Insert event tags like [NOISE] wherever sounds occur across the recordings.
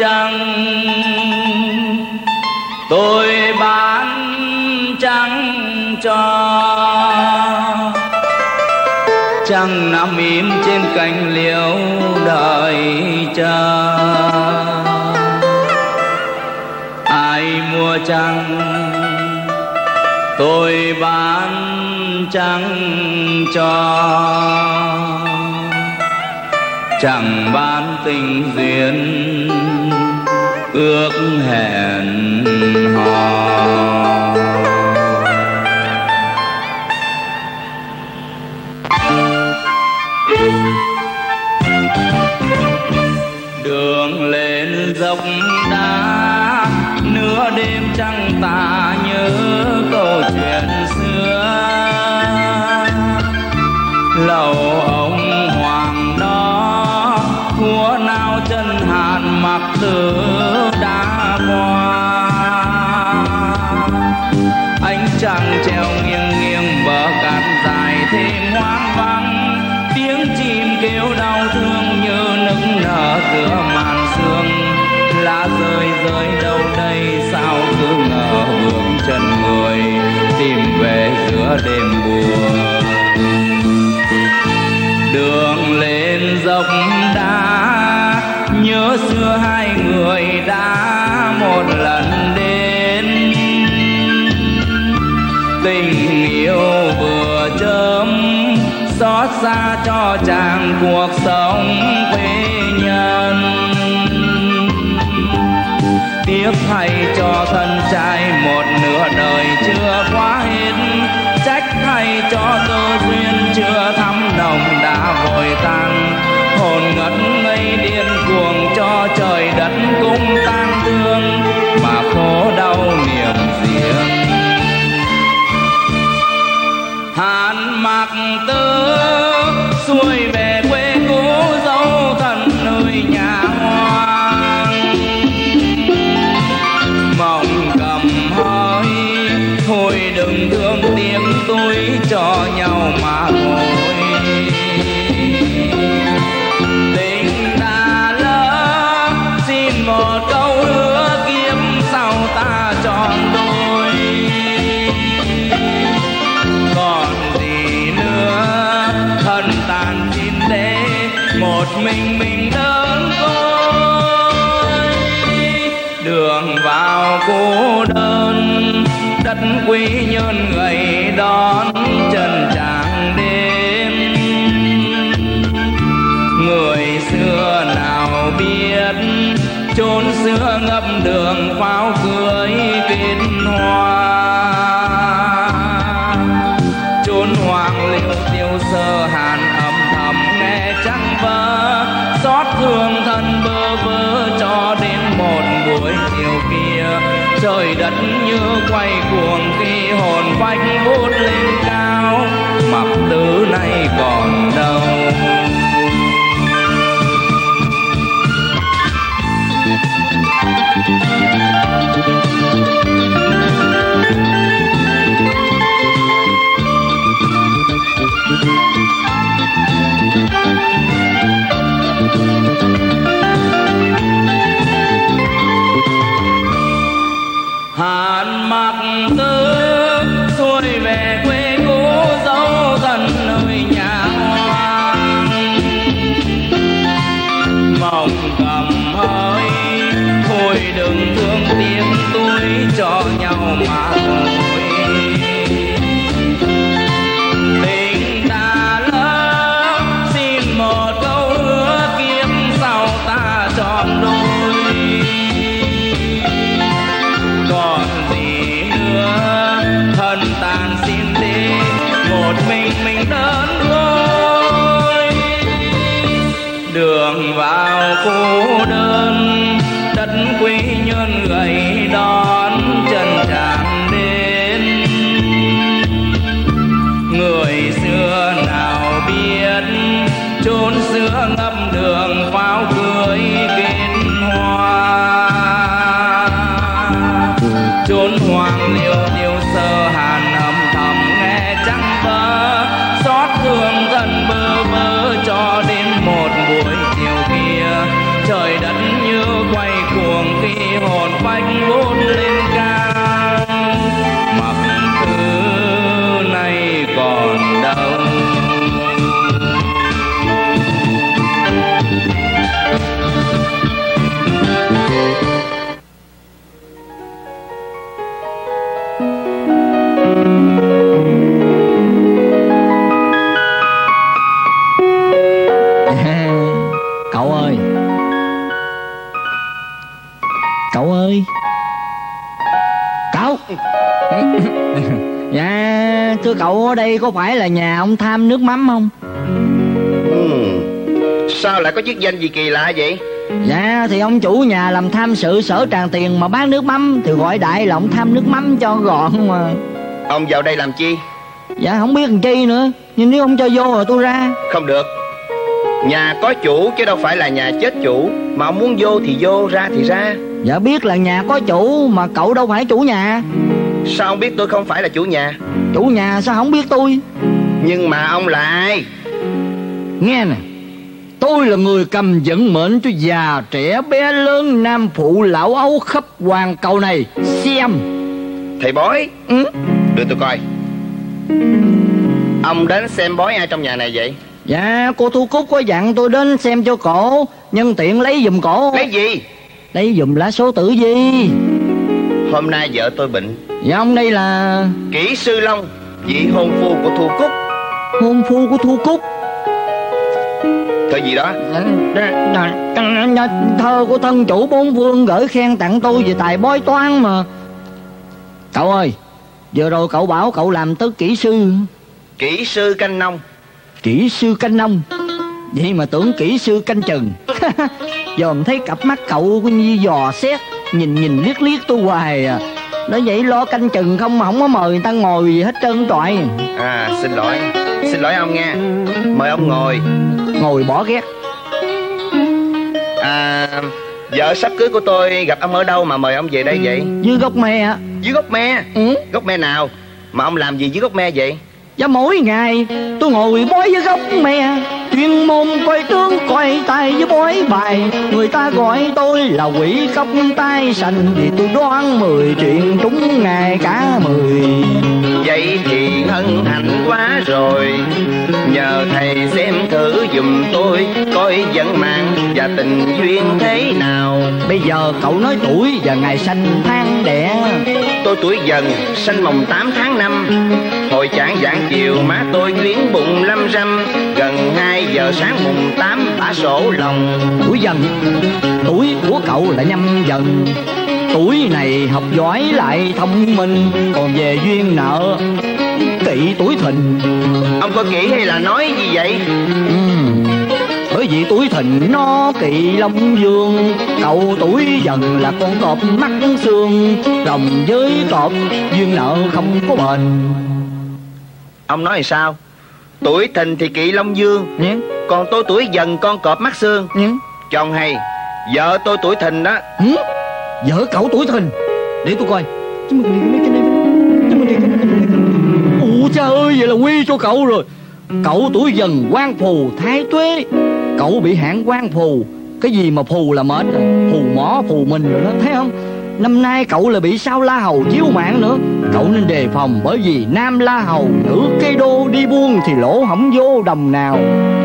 trăng tôi bán trăng cho? Trăng nằm im trên cành liễu đợi chờ? Ai mua trăng tôi bán trăng cho? Chẳng bán tình duyên ước hẹn hò. đêm buồn. Đường lên dọc đá, nhớ xưa hai người đã một lần đến. Tình yêu vừa chớm, xót xa cho chàng cuộc sống quê nhân. Tiếc thay cho thân trai một dark. quý nhân ngày đón. Thưa cậu ở đây có phải là nhà ông Tham nước mắm không? Ừm, Sao lại có chức danh gì kỳ lạ vậy? Dạ thì ông chủ nhà làm tham sự sở tràn tiền mà bán nước mắm Thì gọi đại là ông tham nước mắm cho gọn mà. Ông vào đây làm chi? Dạ không biết làm chi nữa. Nhưng nếu ông cho vô rồi tôi ra. Không được. Nhà có chủ chứ đâu phải là nhà chết chủ. Mà ông muốn vô thì vô ra thì ra. Dạ biết là nhà có chủ mà cậu đâu phải chủ nhà Sao ông biết tôi không phải là chủ nhà? Chủ nhà sao không biết tôi? Nhưng mà ông là ai? Nghe nè Tôi là người cầm dẫn mệnh cho già trẻ bé lớn nam phụ lão ấu khắp hoàng cầu này. Xem. Thầy bói. Ừ? Đưa tôi coi. Ông đến xem bói ai trong nhà này vậy? Dạ cô Thu Cúc có dặn tôi đến xem cho cổ Nhân tiện lấy giùm cổ. Lấy gì? Lấy giùm lá số tử gì Hôm nay vợ tôi bệnh. Dạ ông đây là Kỹ sư Long Vị hôn phu của Thu Cúc. hôn phu của Thu Cúc. Thôi gì đó? Thơ của thân chủ bốn vương gửi khen tặng tôi về tài bói toán mà. Cậu ơi Vừa rồi cậu bảo cậu làm tứ kỹ sư. Kỹ sư canh nông. Kỹ sư canh nông? Vậy mà tưởng kỹ sư canh chừng. [LAUGHS] Dòm thấy cặp mắt cậu như dò xét Nhìn nhìn liếc liếc tôi hoài à. Nói vậy lo canh chừng không mà không có mời người ta ngồi gì hết trơn trọi À xin lỗi. Xin lỗi ông nha Mời ông ngồi. Ngồi bỏ ghét. À Vợ sắp cưới của tôi gặp ông ở đâu mà mời ông về đây vậy? Dưới gốc me Dưới gốc me? Ừ. Gốc me nào? Mà ông làm gì dưới gốc me vậy? Và mỗi ngày tôi ngồi bói với gốc me Chuyên môn coi tướng coi tay với bói bài. Người ta gọi tôi là quỷ cốc tay sành. Vì tôi đoán mười chuyện trúng ngày cả mười. Vậy thì hân hạnh quá rồi. Nhờ thầy xem thử giùm tôi Coi vận mạng và tình duyên thế nào. Bây giờ cậu nói tuổi và ngày sanh tháng đẻ. Tôi tuổi dần, sanh mồng 8 tháng 5 Hồi chạng dạng chiều má tôi chuyến bụng lâm râm. Gần 2 giờ sáng mùng 8 bả sổ lòng. Tuổi dần Tuổi của cậu là nhâm dần Tuổi này học giỏi lại thông minh Còn về duyên nợ Kỵ tuổi thìn. Ông có kỹ hay là nói gì vậy? Ừm, Bởi vì tuổi thìn nó kỵ long dương Cậu tuổi dần là con cọp mắt xương Rồng với cọp duyên nợ không có bền. Ông nói thì sao? Tuổi thìn thì kỵ Long Dương Nhé, Còn tôi tuổi dần con cọp mắt xương. Nhé Chồng hay Vợ tôi tuổi thìn đó. Hử? Vợ cậu tuổi thìn Để tôi coi. Ủa cha ơi, vậy là quy cho cậu rồi. Cậu tuổi dần quan phù thái tuế. Cậu bị hạn quan phù. Cái gì mà phù là mệt à? Phù mỏ, phù mình rồi đó, thấy không? Năm nay cậu là bị sao la hầu chiếu mạng nữa. Cậu nên đề phòng bởi vì nam la hầu Nữ cây đô đi buông thì lỗ hỏng vô đồng nào.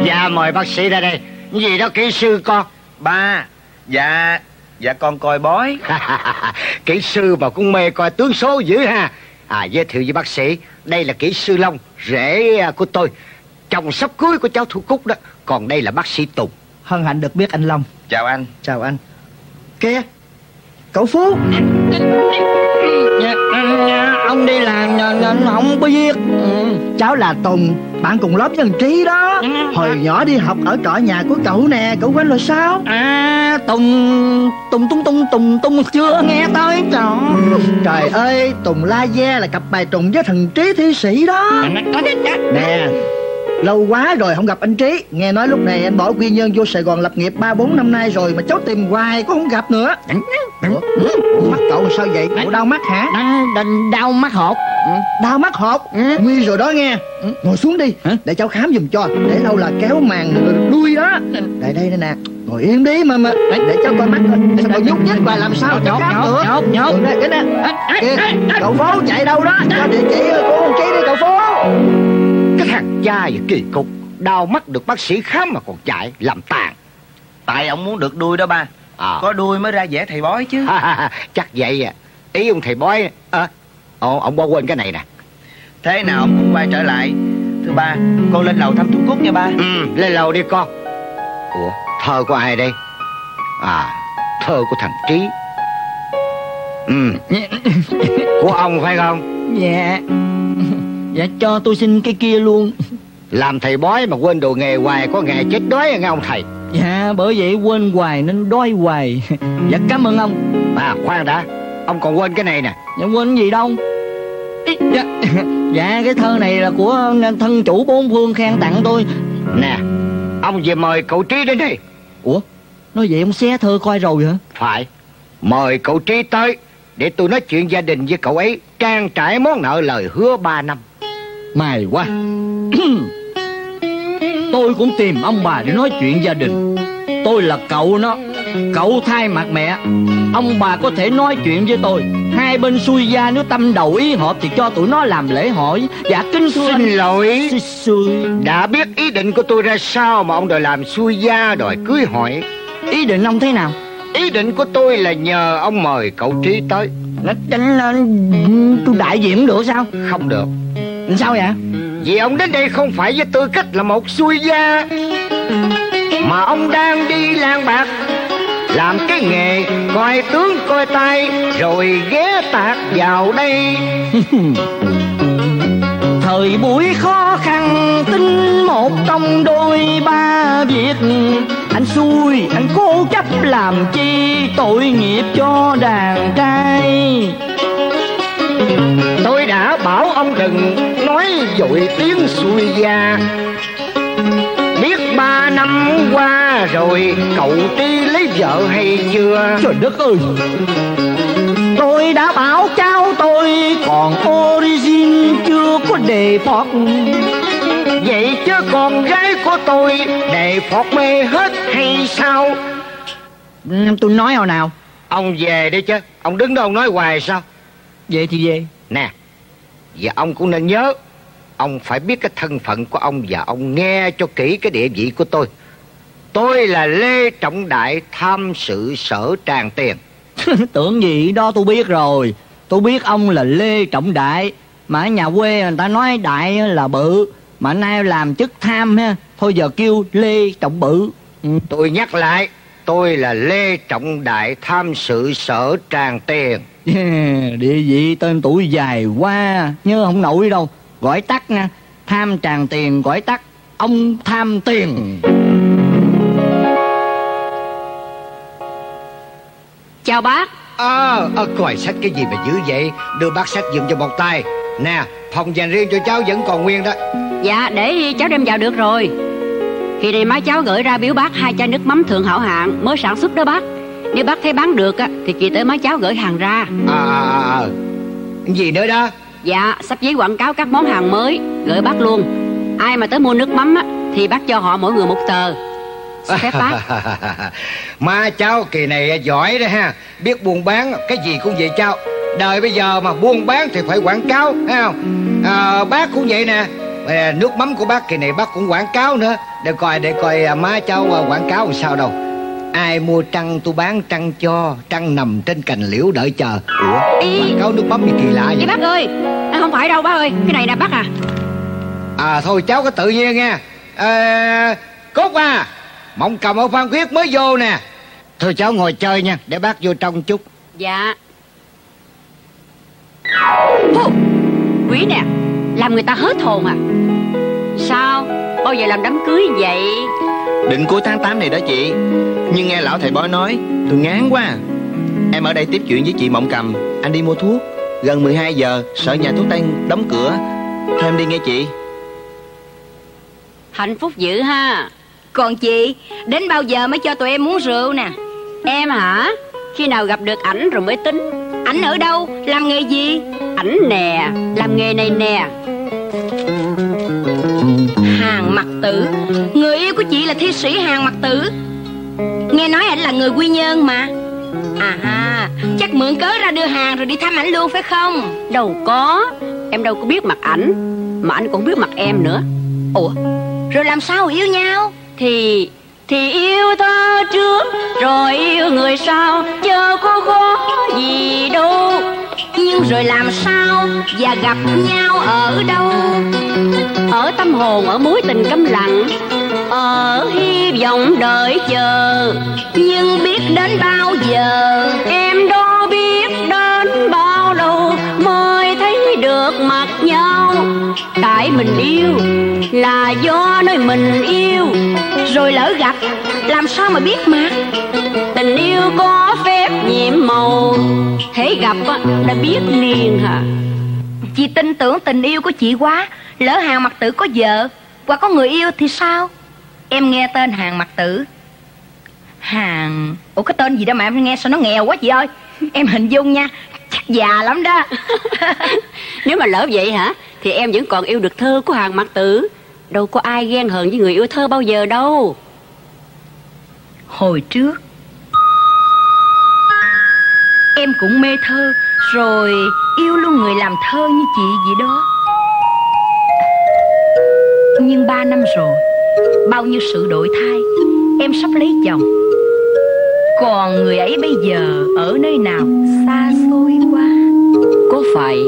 Dạ mời bác sĩ ra đây. Gì đó kỹ sư con? Ba Dạ. Dạ con coi bói. [LAUGHS] Kỹ sư mà cũng mê coi tướng số dữ ha. À giới thiệu với bác sĩ Đây là kỹ sư Long Rể à, của tôi. Chồng sắp cưới của cháu Thu Cúc đó Còn đây là bác sĩ Tùng. Hân hạnh được biết anh Long. Chào anh. Chào anh. Kìa Cậu Phú Ông đi làm nên không có biết Cháu là Tùng Bạn cùng lớp với thằng Trí đó. Hồi nhỏ đi học ở trọ nhà của cậu nè Cậu quên rồi sao? À Tùng Tùng tung tung tùng tung chưa nghe tới trời Trời ơi Tùng La Gia là cặp bài trùng với thằng Trí thi sĩ đó. Nè Lâu quá rồi không gặp anh Trí. Nghe nói lúc này anh bỏ quy nhân vô Sài Gòn lập nghiệp 3-4 năm nay rồi Mà cháu tìm hoài cũng không gặp nữa. Ủa, Mắt cậu sao vậy? Cậu đau mắt hả? Đau, đau mắt hột. Đau mắt hột? Nguy rồi đó nghe. Ngồi xuống đi Để cháu khám giùm cho. Để đâu là kéo màng đuôi đó. Đây đây đây nè Ngồi yên đi mà mà. Để cháu coi mắt coi. Sao cậu nhúc nhích và làm sao cháu khám nữa nhốt, nhốt. Ừ, cái nè. Cậu phố chạy đâu đó? Cho địa chỉ của ông Trí đi cậu phố Cái thằng cha và kỳ cục Đau mắt được bác sĩ khám mà còn chạy Làm tàn. Tại ông muốn được đuôi đó ba. À. Có đuôi mới ra dễ thầy bói chứ. Chắc vậy à. Ý ông thầy bói à, Ồ, ông bỏ quên cái này nè. Thế nào ông cũng quay trở lại. Thưa ba Con lên lầu thăm Thu Cúc nha ba. Ừ lên lầu đi con. Ủa thơ của ai đây? À thơ của thằng Trí. Ừ. [LAUGHS] Của ông phải không? Dạ Dạ cho tôi xin cái kia luôn. [LAUGHS] Làm thầy bói mà quên đồ nghề hoài Có ngày chết đói à nghe ông thầy. Dạ bởi vậy quên hoài nên đói hoài. [LAUGHS] Dạ cảm ơn ông. À khoan đã. Ông còn quên cái này nè. Dạ quên gì đâu. Ý, dạ, [LAUGHS] dạ cái thơ này là của thân chủ bốn phương khen tặng tôi. Nè Ông về mời cậu Trí đến đây. Ủa? Nói vậy ông xé thơ coi rồi hả? Phải. Mời cậu Trí tới Để tôi nói chuyện gia đình với cậu ấy Trang trải món nợ lời hứa ba năm Mày quá. [CLEARS THROAT] Tôi cũng tìm ông bà để nói chuyện gia đình. Tôi là cậu nó Cậu thay mặt mẹ. Ông bà có thể nói chuyện với tôi. Hai bên xuôi gia nếu tâm đầu ý hợp Thì cho tụi nó làm lễ hỏi Dạ kính thưa Xin lỗi. Xui xui. Đã biết ý định của tôi ra sao Mà ông đòi làm xuôi gia đòi cưới hỏi. Ý định ông thế nào? Ý định của tôi là nhờ ông mời cậu Trí tới. Nó đánh lên Tôi đại diện được sao? Không được Sao vậy? Vì ông đến đây không phải với tư cách là một xuôi gia. Mà ông đang đi lang bạc Làm cái nghề coi tướng coi tay Rồi ghé tạc vào đây. [LAUGHS] Thời buổi khó khăn tin một trong đôi ba việc Anh xui anh cố chấp làm chi tội nghiệp cho đàn trai Tôi đã bảo ông đừng nói dội tiếng xuôi gia Biết ba năm qua rồi cậu Trí lấy vợ hay chưa? Trời đất ơi! Tôi đã bảo cháu tôi còn origin chưa có đề phọt. Vậy chứ con gái của tôi đề phọt mê hết hay sao? Tôi nói hồi nào? Ông về đi chứ. Ông đứng đó ông nói hoài sao Vậy thì về. Nè Và ông cũng nên nhớ Ông phải biết cái thân phận của ông Và ông nghe cho kỹ cái địa vị của tôi. Tôi là Lê Trọng Đại Tham sự sở tràng tiền. [LAUGHS] Tưởng gì đó tôi biết rồi. Tôi biết ông là Lê Trọng Đại Mà ở nhà quê người ta nói đại là bự Mà nay làm chức tham ha. Thôi giờ kêu Lê Trọng Bự. Ừ. Tôi nhắc lại Tôi là Lê Trọng Đại Tham sự sở tràng tiền Yeah, [LAUGHS] Địa vị tên tuổi dài quá Nhớ không nổi đâu. Gọi tắt nha Tham tràn tiền gọi tắt Ông tham tiền. Chào bác. Ờ, à, coi sách cái gì mà dữ vậy? Đưa bác sách giùm cho một tay. Nè, phòng dành riêng cho cháu vẫn còn nguyên đó. Dạ để cháu đem vào được rồi. Khi này má cháu gửi ra biếu bác hai chai nước mắm thượng hảo hạng Mới sản xuất đó bác Nếu bác thấy bán được á, thì kỳ tới má cháu gửi hàng ra. À, à, à, à. Gì nữa đó? Dạ sắp giấy quảng cáo các món hàng mới Gửi bác luôn. Ai mà tới mua nước mắm á, thì bác cho họ mỗi người một tờ. Phép bác. [LAUGHS] Má cháu kỳ này giỏi đó ha. Biết buôn bán cái gì cũng vậy cháu. Đời bây giờ mà buôn bán thì phải quảng cáo Thấy không? À, Bác cũng vậy nè. Nước mắm của bác kỳ này bác cũng quảng cáo nữa. Để coi để coi má cháu quảng cáo làm sao đâu Ai mua trăng tôi bán trăng cho Trăng nằm trên cành liễu đợi chờ. Ủa? Quảng cáo nước mắm gì kỳ lạ Vậy. Vậy bác ơi à, Không phải đâu bác ơi Cái này nè bác à. À thôi cháu có tự nhiên nha à, Cốt à Mộng cầm ở Phan Khuyết mới vô nè. Thôi cháu ngồi chơi nha Để bác vô trong chút. Dạ. Hú, Quý nè Làm người ta hết hồn à. Sao? Bao giờ làm đám cưới vậy Định cuối tháng 8 này đó chị. Nhưng nghe lão thầy bói nói, Tôi ngán quá. À. Em ở đây tiếp chuyện với chị Mộng Cầm. Anh đi mua thuốc. Gần 12 giờ, Sợ nhà thuốc tây đóng cửa. Thôi em đi nghe chị. Hạnh phúc dữ ha. Còn chị, Đến bao giờ mới cho tụi em uống rượu nè? Em hả? Khi nào gặp được ảnh rồi mới tính. Ảnh ở đâu? Làm nghề gì? Ảnh nè, Làm nghề này nè. Mặt tử. Người yêu của chị là thi sĩ hàng mặt tử. Nghe nói ảnh là người quy nhơn mà. À ha Chắc mượn cớ ra đưa hàng rồi đi thăm ảnh luôn phải không? Đâu có. Em đâu có biết mặt ảnh Mà anh cũng biết mặt em nữa. Ủa? Rồi làm sao yêu nhau? Thì thì yêu ta trước, Rồi yêu người sau. Chờ có khó gì đâu. Nhưng rồi làm sao Và gặp nhau ở đâu? Ở tâm hồn, ở mối tình câm lặng, Ở hy vọng đợi chờ. Nhưng biết đến bao giờ Em đó Tại mình yêu Là do nơi mình yêu. Rồi lỡ gặp, Làm sao mà biết mặt Tình yêu có phép nhiệm màu. Thế gặp đã biết liền hả? Chị tin tưởng tình yêu của chị quá, Lỡ hàng mặt tử có vợ Hoặc có người yêu thì sao? Em nghe tên hàng mặt tử. Hàng, Ủa, cái tên gì đó mà em nghe sao nó nghèo quá chị ơi? Em hình dung nha, Chắc già lắm đó. [LAUGHS] Nếu mà lỡ vậy hả? Thì em vẫn còn yêu được thơ của hàng mặt tử. Đâu có ai ghen hờn với người yêu thơ bao giờ đâu. Hồi trước Em cũng mê thơ Rồi yêu luôn người làm thơ như chị vậy đó. Nhưng ba năm rồi Bao nhiêu sự đổi thay Em sắp lấy chồng. Còn người ấy bây giờ Ở nơi nào xa xôi quá? Có phải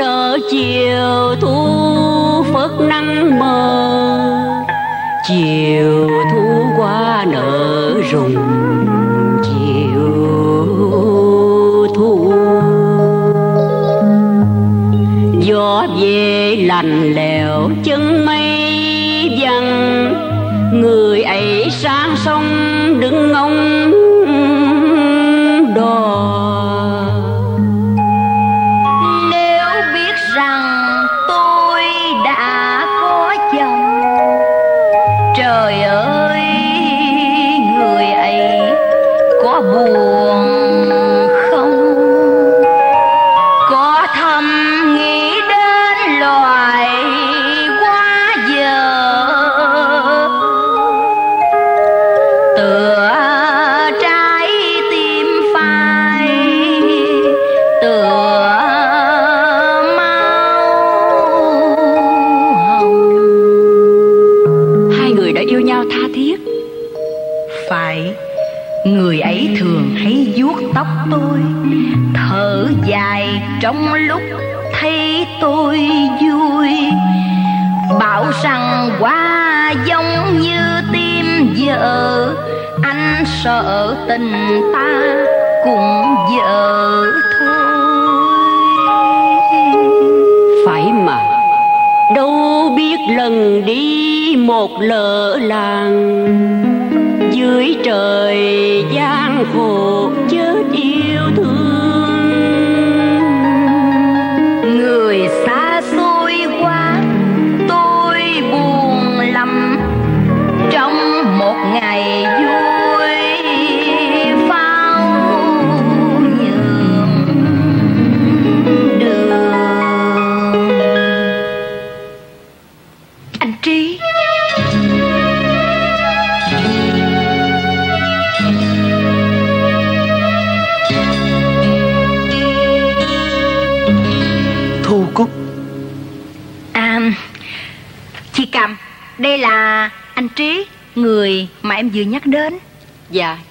sợ chiều thu phớt nắng mờ. Chiều thu qua nở rụng. Chiều thu. Gió về lạnh lẽo, chân mây dần Người ấy sang sông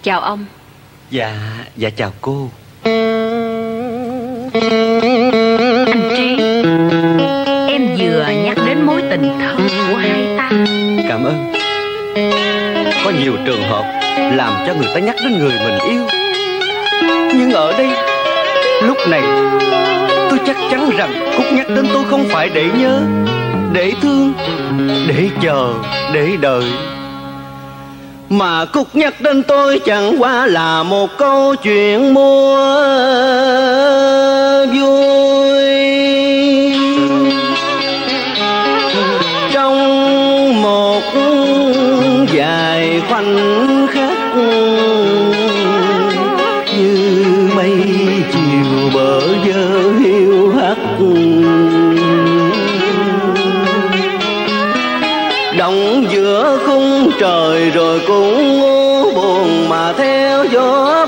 chào ông. Dạ, dạ chào cô. Anh Trí Em vừa nhắc đến mối tình thơ của hai ta. Cảm ơn. Có nhiều trường hợp Làm cho người ta nhắc đến người mình yêu. Nhưng ở đây Lúc này Tôi chắc chắn rằng Cúc nhắc đến tôi không phải để nhớ Để thương Để chờ Để đợi mà Cúc nhắc đến tôi chẳng qua là một câu chuyện mua vui. Cũng ngu buồn mà theo gió.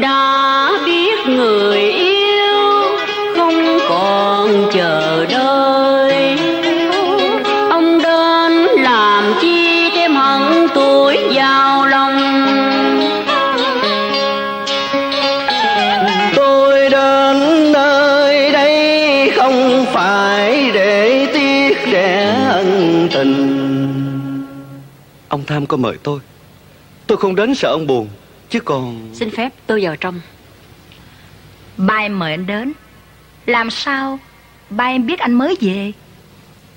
Đã biết người yêu không còn chờ đợi. Ông đến làm chi thêm hận tuổi vào lòng. Tôi đến nơi đây không phải để tiếc rẻ ân tình. Ông tham có mời tôi tôi không đến sợ ông buồn chứ còn xin phép tôi vào trong. Ba em mời anh đến. Làm sao ba em biết anh mới về?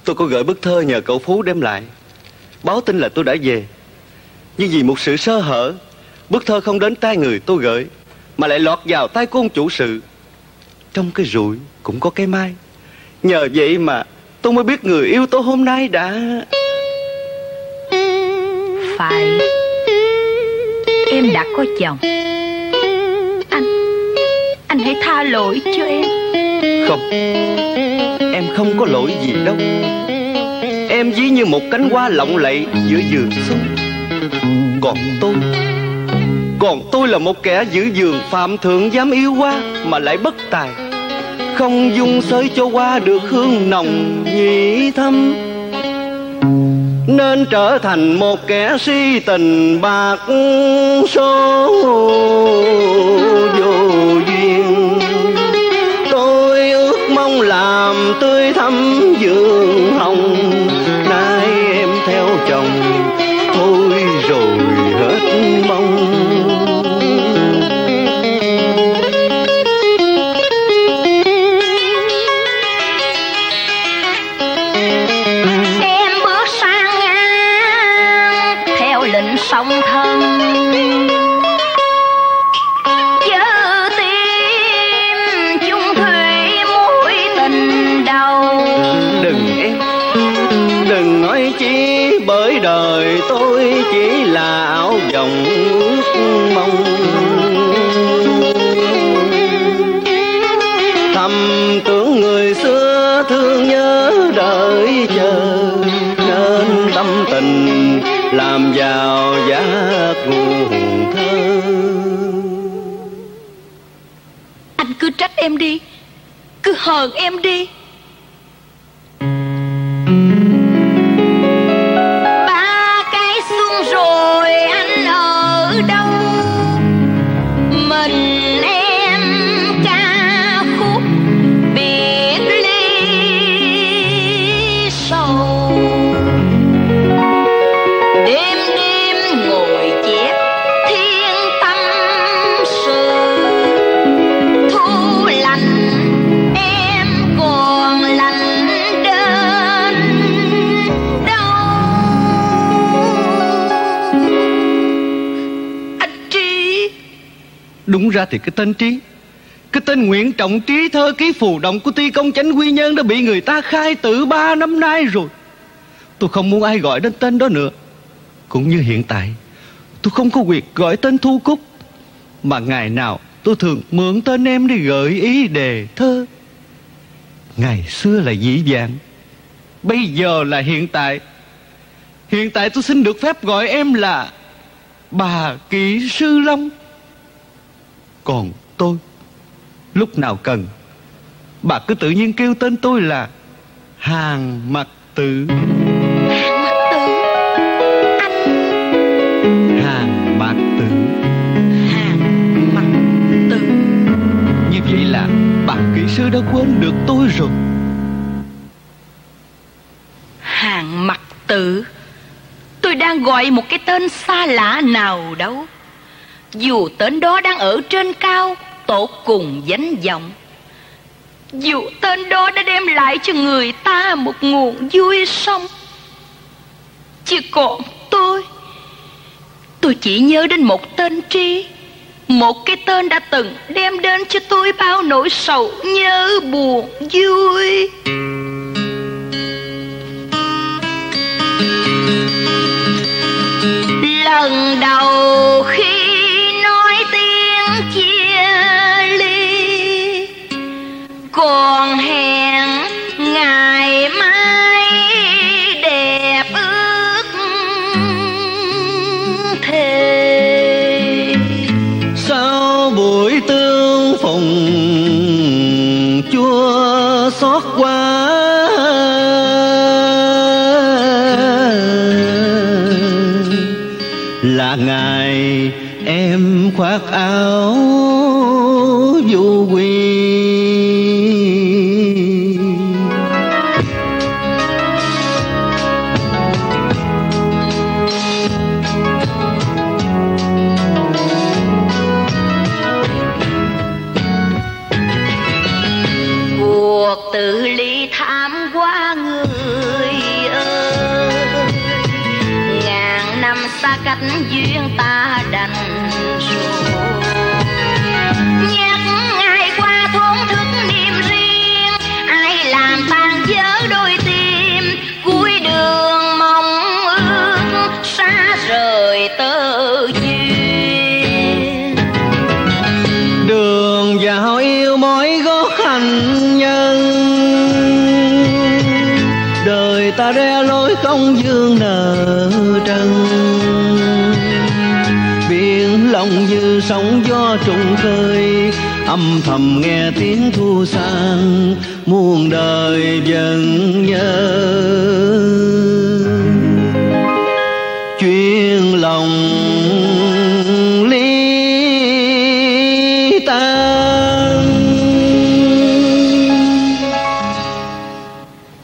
Tôi có gửi bức thơ nhờ cậu phú đem lại. Báo tin là tôi đã về. Nhưng vì một sự sơ hở bức thơ không đến tay người tôi gửi mà lại lọt vào tay của ông chủ sự. Trong cái rủi cũng có cái mai nhờ vậy mà tôi mới biết người yêu tôi hôm nay đã phải em đã có chồng. Anh anh hãy tha lỗi cho em. Không Em không có lỗi gì đâu. Em ví như một cánh hoa lộng lẫy giữa vườn xuân Còn tôi Còn tôi là một kẻ giữ giường phạm thượng dám yêu hoa Mà lại bất tài. Không dung sới cho hoa được hương nồng nhị thâm. Nên trở thành một kẻ si tình bạc số vô duyên. Tôi ước mong làm tươi thắm dương hồng, nay em theo chồng, thôi rồi hết mong. Em đi. Cứ hờn em đi. Ra thì cái tên Trí Cái tên Nguyễn Trọng Trí thơ ký phù động của ti công chánh quy nhân Đã bị người ta khai tử ba năm nay rồi. Tôi không muốn ai gọi đến tên đó nữa. Cũng như hiện tại Tôi không có quyền gọi tên Thu Cúc. Mà ngày nào tôi thường mượn tên em để gợi ý đề thơ. Ngày xưa là dĩ dàng, Bây giờ là hiện tại. Hiện tại tôi xin được phép gọi em là Bà Kỹ Sư Long. Còn tôi Lúc nào cần Bà cứ tự nhiên kêu tên tôi là Hàng Mặt Tử. Hàng mặt tử? Anh? Hàng mạc tử. Hàng mặt tử. Như vậy là bạn kỹ sư đã quên được tôi rồi. Hàng mặt tử? Tôi đang gọi một cái tên xa lạ nào đâu dù tên đó đang ở trên cao, Tổ cùng danh vọng Dù tên đó đã đem lại cho người ta một nguồn vui sống. Chứ còn tôi. Tôi chỉ nhớ đến một tên tri Một cái tên đã từng đem đến cho tôi bao nỗi sầu nhớ, buồn, vui. Lần đầu ngày em khoác áo sóng gió trùng khơi, âm thầm nghe tiếng thu sang, muôn đời vẫn nhớ. Chuyên lòng ly tan.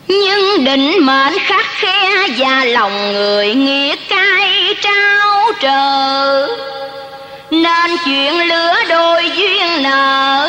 Nhưng định mệnh khắc khe và lòng người nghĩa cay trao trở nên chuyện lứa đôi duyên nợ.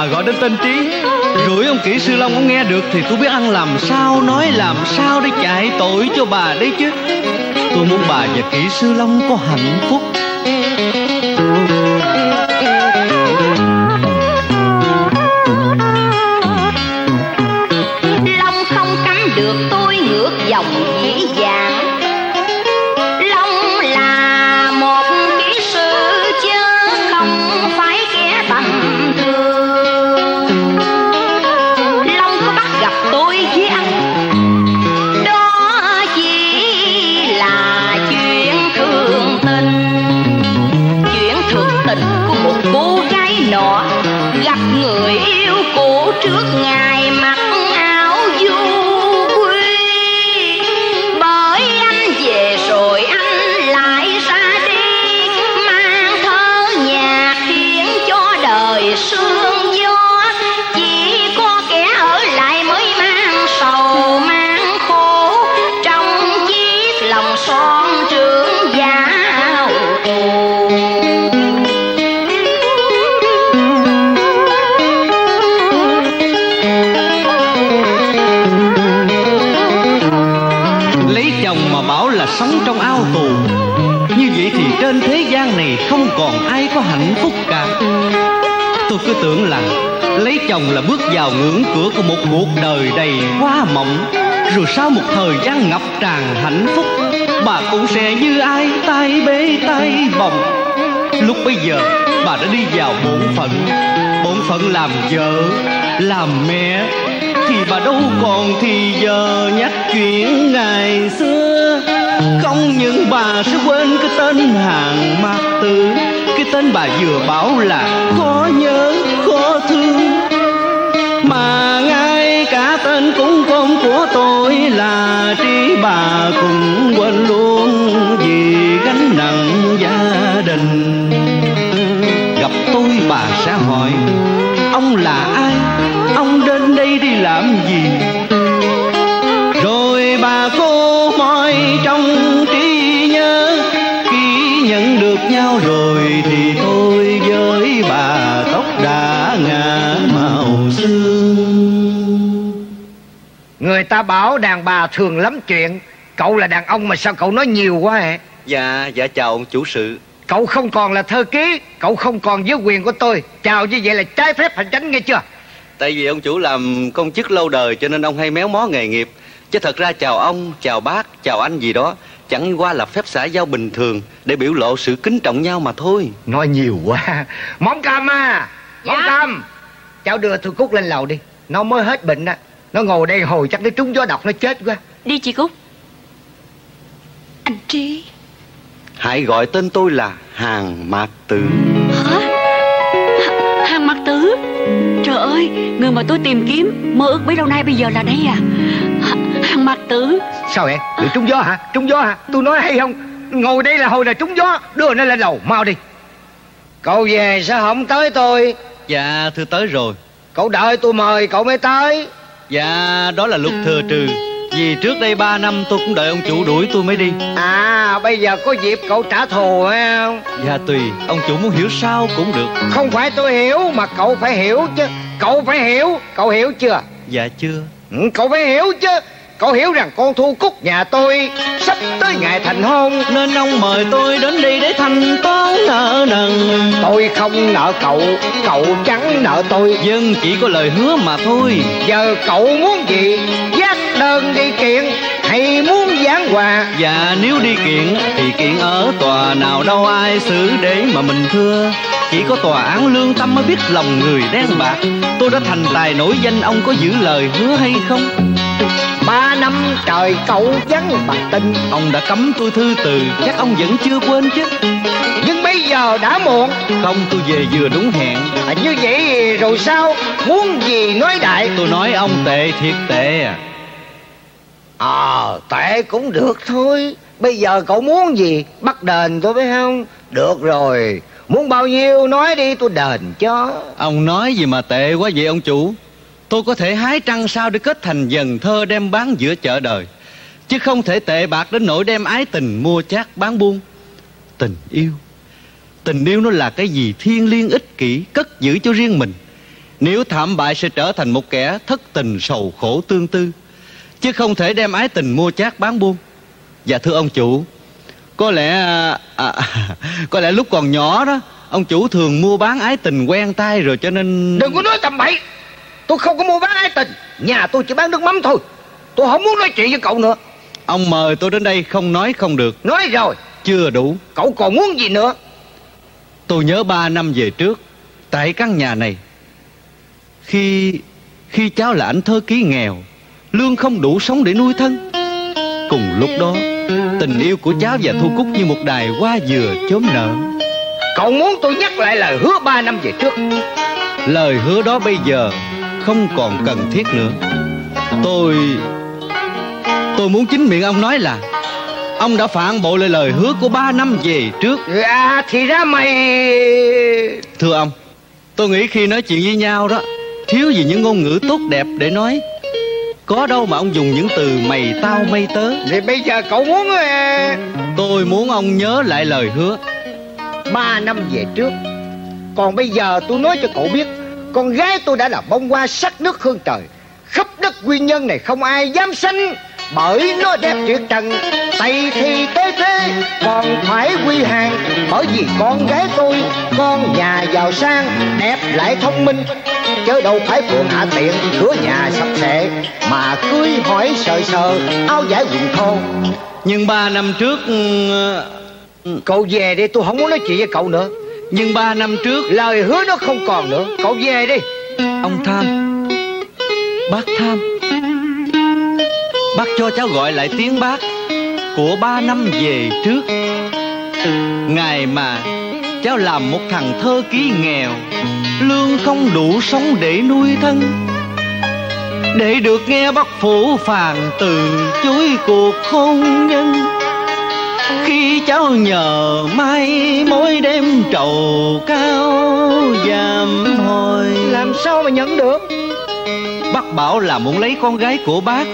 Bà gọi đến tên trí. Rủi ông kỹ sư long ông nghe được thì tôi biết ăn làm sao, nói làm sao để chạy tội cho bà đấy chứ. Tôi muốn bà và kỹ sư long có hạnh phúc. Tưởng là lấy chồng là bước vào ngưỡng cửa của một cuộc đời đầy hoa mộng. Rồi sau một thời gian ngập tràn hạnh phúc Bà cũng sẽ như ai tay bế tay bồng. Lúc bây giờ bà đã đi vào bổn phận. Bổn phận làm vợ, làm mẹ Thì bà đâu còn thì giờ nhắc chuyện ngày xưa. Không những bà sẽ quên cái tên hàng mạc tử Cái tên bà vừa bảo là có nhớ, mà ngay cả tên cũng con của tôi là trí bà cũng quên luôn vì gánh nặng gia đình. Gặp tôi bà sẽ hỏi, ông là ai? Ông đến đây đi làm gì? Rồi bà cô moi trong trí nhớ, khi nhận được nhau rồi thì tôi với bà tóc đã ngả màu xương. Người ta bảo đàn bà thường lắm chuyện. Cậu là đàn ông mà sao cậu nói nhiều quá hả? Dạ dạ chào ông chủ sự. Cậu không còn là thơ ký Cậu không còn dưới quyền của tôi. Chào như vậy là trái phép hành chánh nghe chưa? Tại vì ông chủ làm công chức lâu đời cho nên ông hay méo mó nghề nghiệp. Chứ thật ra chào ông, chào bác, chào anh gì đó chẳng qua là phép xã giao bình thường để biểu lộ sự kính trọng nhau mà thôi. Nói nhiều quá. Món cam à Dạ. cam. Cháu đưa Thư Cúc lên lầu đi. Nó mới hết bệnh á. Nó ngồi đây hồi chắc nó trúng gió độc nó chết quá. Đi chị Cúc. Anh Trí. Hãy gọi tên tôi là Hàng Mạc Tử. Hả? H- Hàng mặt tử? Trời ơi Người mà tôi tìm kiếm Mơ ước bấy lâu nay bây giờ là đây à? H- Hàng mặt tử. Sao vậy? Bị trúng gió hả? Trúng gió hả? Tôi nói hay không? Ngồi đây là hồi là trúng gió Đưa nó lên lầu Mau đi Cậu về sao không tới tôi Dạ thưa tới rồi. Cậu đợi tôi mời cậu mới tới Dạ đó là lúc thừa trừ. Vì trước đây 3 năm tôi cũng đợi ông chủ đuổi tôi mới đi. À bây giờ có dịp cậu trả thù phải không Dạ tùy, ông chủ muốn hiểu sao cũng được. Không phải tôi hiểu mà cậu phải hiểu chứ Cậu phải hiểu Cậu hiểu chưa Dạ chưa. ừ, Cậu phải hiểu chứ Cậu hiểu rằng con Thu Cúc nhà tôi Sắp tới ngày thành hôn. Nên ông mời tôi đến đây để thanh toán nợ nần. Tôi không nợ cậu Cậu chẳng nợ tôi. Dân chỉ có lời hứa mà thôi. Giờ cậu muốn gì? Dắt đơn đi kiện Hay muốn giảng hòa? Dạ nếu đi kiện thì kiện ở tòa nào đâu ai xử để mà mình thưa. Chỉ có tòa án lương tâm mới biết lòng người đen bạc. Tôi đã thành tài nổi danh ông có giữ lời hứa hay không Ba năm trời cậu vắng mặt tình. Ông đã cấm tôi thư từ chắc ông vẫn chưa quên chứ. Nhưng bây giờ đã muộn. Không tôi về vừa đúng hẹn. À, Như vậy rồi sao? Muốn gì nói đại? Tôi nói ông tệ thiệt tệ à. Ờ tệ cũng được thôi. Bây giờ cậu muốn gì? Bắt đền tôi phải không? Được rồi. Muốn bao nhiêu nói đi tôi đền cho. Ông nói gì mà tệ quá vậy ông chủ Tôi có thể hái trăng sao để kết thành dần thơ đem bán giữa chợ đời Chứ không thể tệ bạc đến nỗi đem ái tình mua chát bán buôn. Tình yêu. Tình yêu nó là cái gì thiêng liêng ích kỷ Cất giữ cho riêng mình. Nếu thảm bại sẽ trở thành một kẻ thất tình sầu khổ tương tư Chứ không thể đem ái tình mua chát bán buôn. Dạ thưa ông chủ Có lẽ à, à Có lẽ lúc còn nhỏ đó Ông chủ thường mua bán ái tình quen tay rồi cho nên Đừng có nói tầm bậy! Tôi không có mua bán ái tình. Nhà tôi chỉ bán nước mắm thôi. Tôi không muốn nói chuyện với cậu nữa. Ông mời tôi đến đây không nói không được. Nói rồi. Chưa đủ. Cậu còn muốn gì nữa? Tôi nhớ ba năm về trước Tại căn nhà này. Khi Khi cháu là anh thơ ký nghèo Lương không đủ sống để nuôi thân. Cùng lúc đó Tình yêu của cháu và Thu Cúc như một đài hoa dừa chớm nở. Cậu muốn tôi nhắc lại lời hứa ba năm về trước. Lời hứa đó bây giờ Không còn cần thiết nữa. Tôi Tôi muốn chính miệng ông nói là Ông đã phản bội lại lời hứa của ba năm về trước. À thì ra mày Thưa ông Tôi nghĩ khi nói chuyện với nhau đó Thiếu gì những ngôn ngữ tốt đẹp để nói. Có đâu mà ông dùng những từ mày tao mây tớ. Thì bây giờ cậu muốn à, Tôi muốn ông nhớ lại lời hứa. Ba năm về trước Còn bây giờ tôi nói cho cậu biết con gái tôi đã là bông hoa sắc nước hương trời. Khắp đất quy nhân này không ai dám sanh Bởi nó đẹp tuyệt trần Tây thì tốt thế Còn phải quy hàng. Bởi vì con gái tôi, Con nhà giàu sang, Đẹp lại thông minh. Chứ đâu phải phường hạ tiện, Cửa nhà sạch sẽ Mà cưới hỏi sờ sờ, Áo giải quần thô. Nhưng ba năm trước ừ, Cậu về đi, tôi không muốn nói chuyện với cậu nữa. Nhưng ba năm trước Lời hứa nó không còn nữa. Cậu về đi. Ông Tham Bác Tham Bác cho cháu gọi lại tiếng bác Của ba năm về trước. Ngày mà cháu làm một thằng thơ ký nghèo Lương không đủ sống để nuôi thân. Để được nghe bác phủ phàn từ chối cuộc hôn nhân khi cháu nhờ mai mối đêm trầu cao dàm hồi. Làm sao mà nhận được? Bác bảo là muốn lấy con gái của bác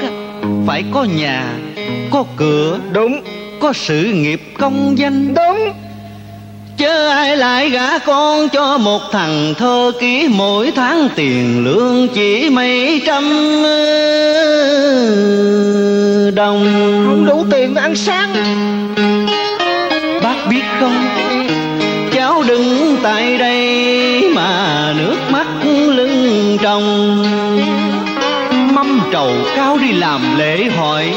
Phải có nhà Có cửa Đúng. Có sự nghiệp công danh. Đúng Chớ ai lại gả con cho một thằng thơ ký mỗi tháng tiền lương chỉ mấy trăm đồng. Không đủ tiền ăn sáng. Bác biết không? Cháu đứng tại đây mà nước mắt lưng tròng. Mâm trầu cao đi làm lễ hỏi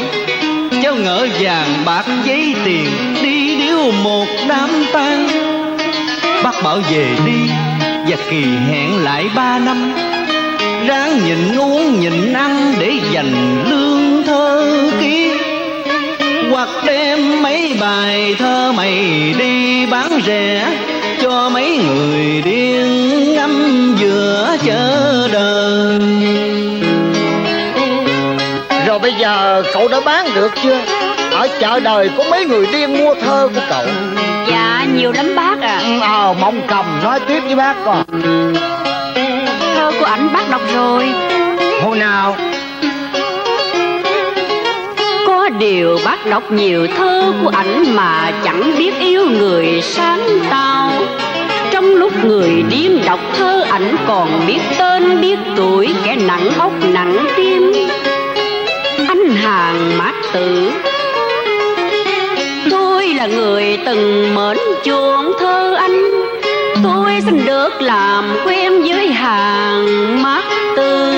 Cháu ngỡ vàng bạc giấy tiền Đi điếu một đám tang Bác bảo về đi Và kỳ hẹn lại ba năm. Ráng nhịn uống nhịn ăn Để dành lương thơ ký. Hoặc đem mấy bài thơ mày đi bán rẻ cho mấy người điên ngâm giữa chợ đời. Rồi bây giờ cậu đã bán được chưa? Ở chợ đời có mấy người điên mua thơ của cậu? Dạ nhiều lắm bác à. Ờ mong cầm nói tiếp với bác coi thơ của ảnh bác đọc rồi. Hồi nào? Điều bác đọc nhiều thơ của ảnh mà chẳng biết yêu người sáng tạo. Trong lúc người điên đọc thơ ảnh còn biết tên biết tuổi kẻ nặng ốc nặng tim. Anh hàng mát tử là người từng mến chuộng thơ anh. Tôi xin được làm quen với hàng mắt tư.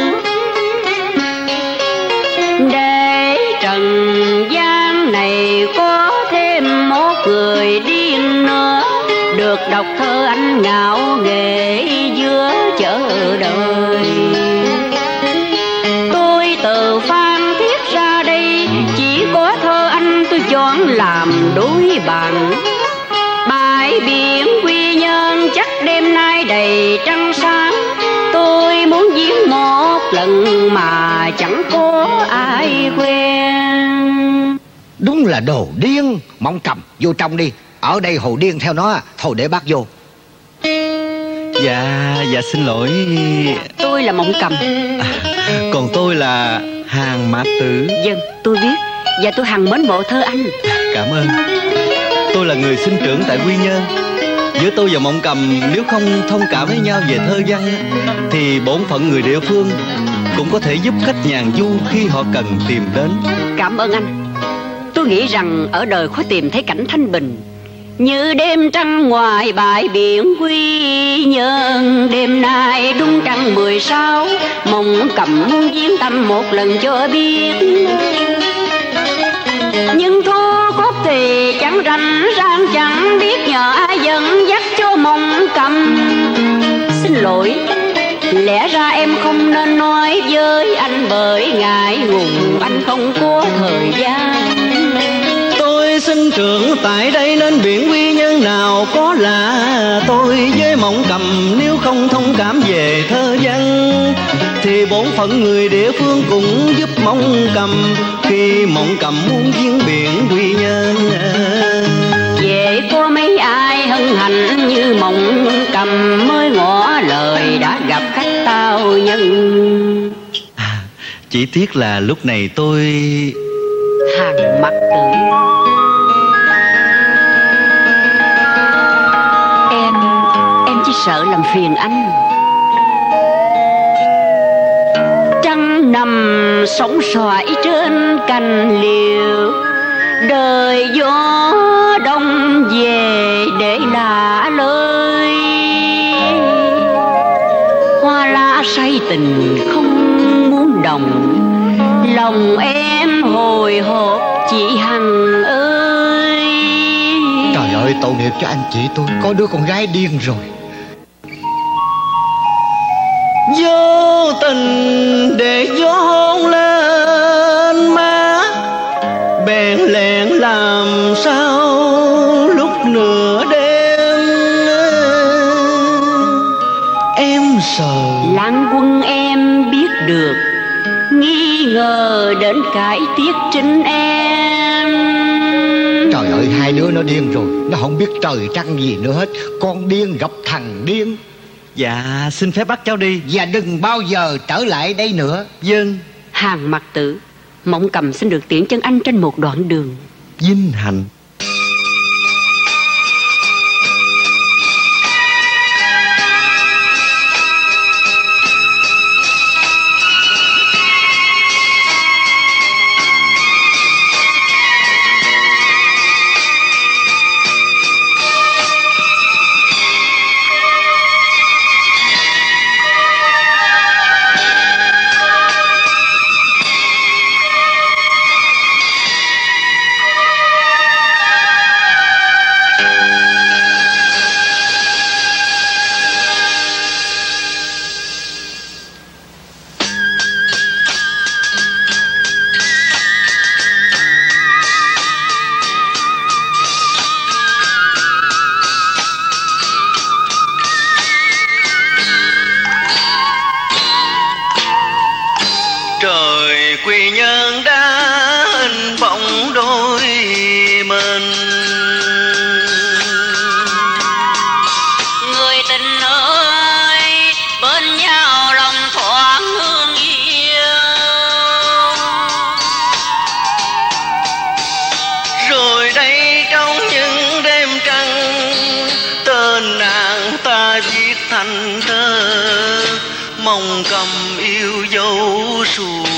để trần gian này có thêm một người điên nữa. Được đọc thơ anh ngạo nghệ giữa chợ đời. Chọn làm đối bằng bãi biển quy nhơn chắc đêm nay đầy trăng sáng. Tôi muốn viết một lần mà chẳng có ai quen. Đúng là đồ điên. Mong cầm vô trong đi. Ở đây hồ điên theo nó thôi để bác vô. Dạ dạ xin lỗi. Tôi là mộng cầm. À, còn tôi là hàng mã tử. Dân tôi biết và tôi hằng mến bộ thơ anh. Cảm ơn. Tôi là người sinh trưởng tại quy nhơn. Giữa tôi và mộng cầm nếu không thông cảm với nhau về thơ văn thì bổn phận người địa phương cũng có thể giúp khách nhàn du khi họ cần tìm đến. Cảm ơn anh. Tôi nghĩ rằng ở đời khó tìm thấy cảnh thanh bình. Như đêm trăng ngoài bãi biển quy nhơn đêm nay đúng trăng mười sáu mộng cầm viếng tâm một lần cho biết nhưng thu cốt thì chẳng rành rang chẳng biết nhờ ai dẫn dắt cho mộng cầm. Xin lỗi, lẽ ra em không nên nói với anh bởi ngại ngùng, anh không có thời gian. Tôi sinh trưởng tại đây nên biển quy nhân nào có là tôi với mộng cầm, nếu không thông cảm về thơ văn thì bổn phận người địa phương cũng giúp mong cầm khi mộng cầm muốn viếng biển quy nhân về có mấy ai hân hạnh như mộng cầm mới ngỏ lời đã gặp khách tao nhân. À, chỉ tiếc là lúc này tôi hàng mặt tử em em chỉ sợ làm phiền anh nằm sóng xoài trên cành liễu đời gió đông về để lạ lơi hoa lá say tình không muốn đồng. Lòng em hồi hộp chị hằng ơi. Trời ơi tội nghiệp cho anh chị tôi. Có đứa con gái điên rồi. Vô tình ngờ đến cải tiết chính em. Trời ơi hai đứa nó điên rồi. Nó không biết trời trăng gì nữa hết. Con điên gặp thằng điên. Dạ xin phép bắt cháu đi. Và đừng bao giờ trở lại đây nữa. Dân Hàng mặt tử Mộng cầm xin được tiễn chân anh trên một đoạn đường. Vinh hạnh dấu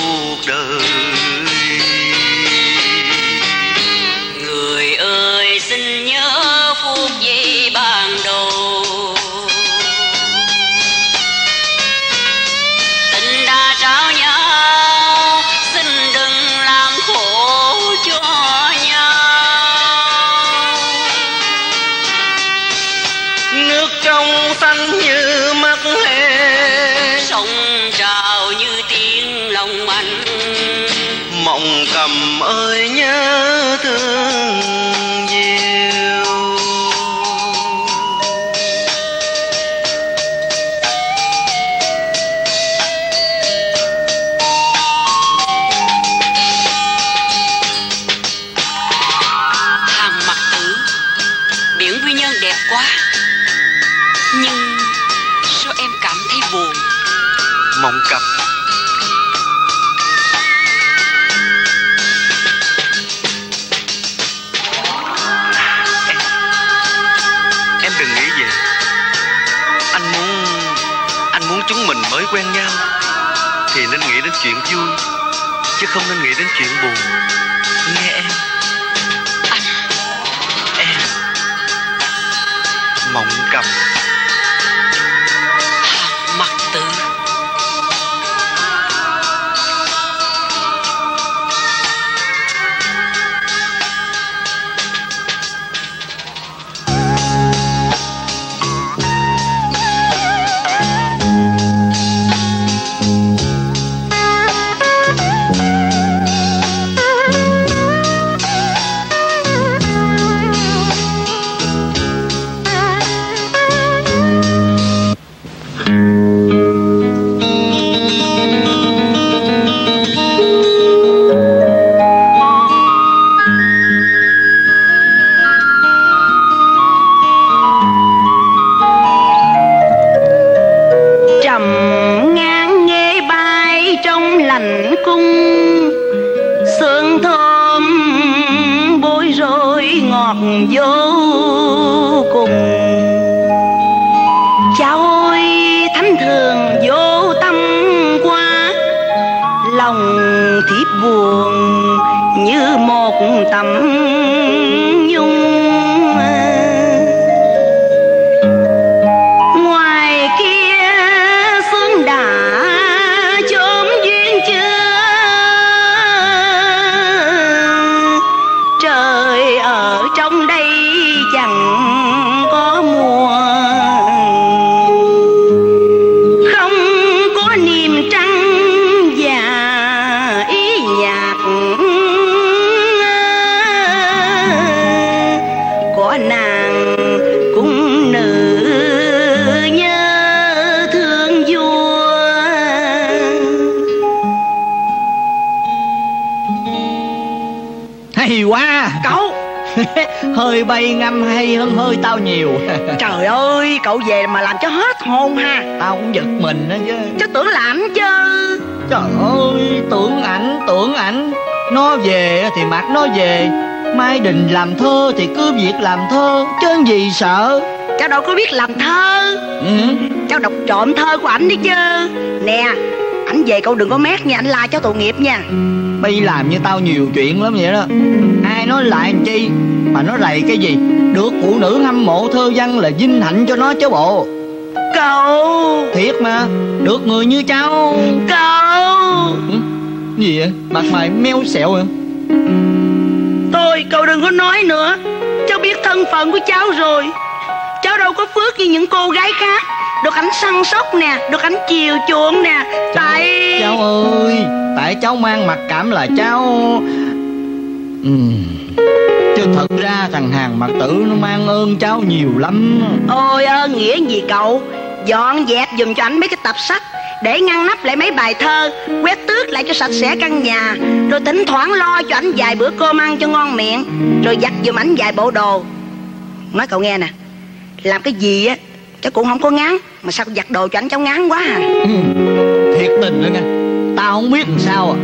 vui chứ không nên nghĩ đến chuyện buồn. Về. Mai đình làm thơ thì cứ việc làm thơ chứ gì sợ. Cháu đâu có biết làm thơ. Ừ. cháu đọc trộm thơ của ảnh đi chứ. Nè ảnh về cậu đừng có mét nha ảnh la cháu tội nghiệp nha. Bây làm như tao nhiều chuyện lắm vậy đó. Ai nói lại làm chi? Mà nó rầy cái gì? Được phụ nữ hâm mộ thơ văn là vinh hạnh cho nó chứ bộ. Cậu. Thiệt mà được người như cháu. Cậu. Ừ? gì vậy? Mặt mày meo sẹo hả thôi cậu đừng có nói nữa. Cháu biết thân phận của cháu rồi. Cháu đâu có phước như những cô gái khác. Được ảnh săn sóc nè được ảnh chiều chuộng nè. Tại cháu ơi tại cháu mang mặc cảm là cháu ừ. chứ thật ra thằng hàng mặt tử nó mang ơn cháu nhiều lắm. Ôi ơn nghĩa gì cậu? Dọn dẹp giùm cho ảnh mấy cái tập sách để ngăn nắp lại mấy bài thơ, quét tước lại cho sạch sẽ căn nhà. Rồi thỉnh thoảng lo cho ảnh vài bữa cơm ăn cho ngon miệng. Rồi giặt giùm ảnh vài bộ đồ. Nói cậu nghe nè, làm cái gì á cháu cũng không có ngán, mà sao giặt đồ cho ảnh cháu ngán quá à? Ừ. thiệt tình đó nghe tao không biết làm sao à.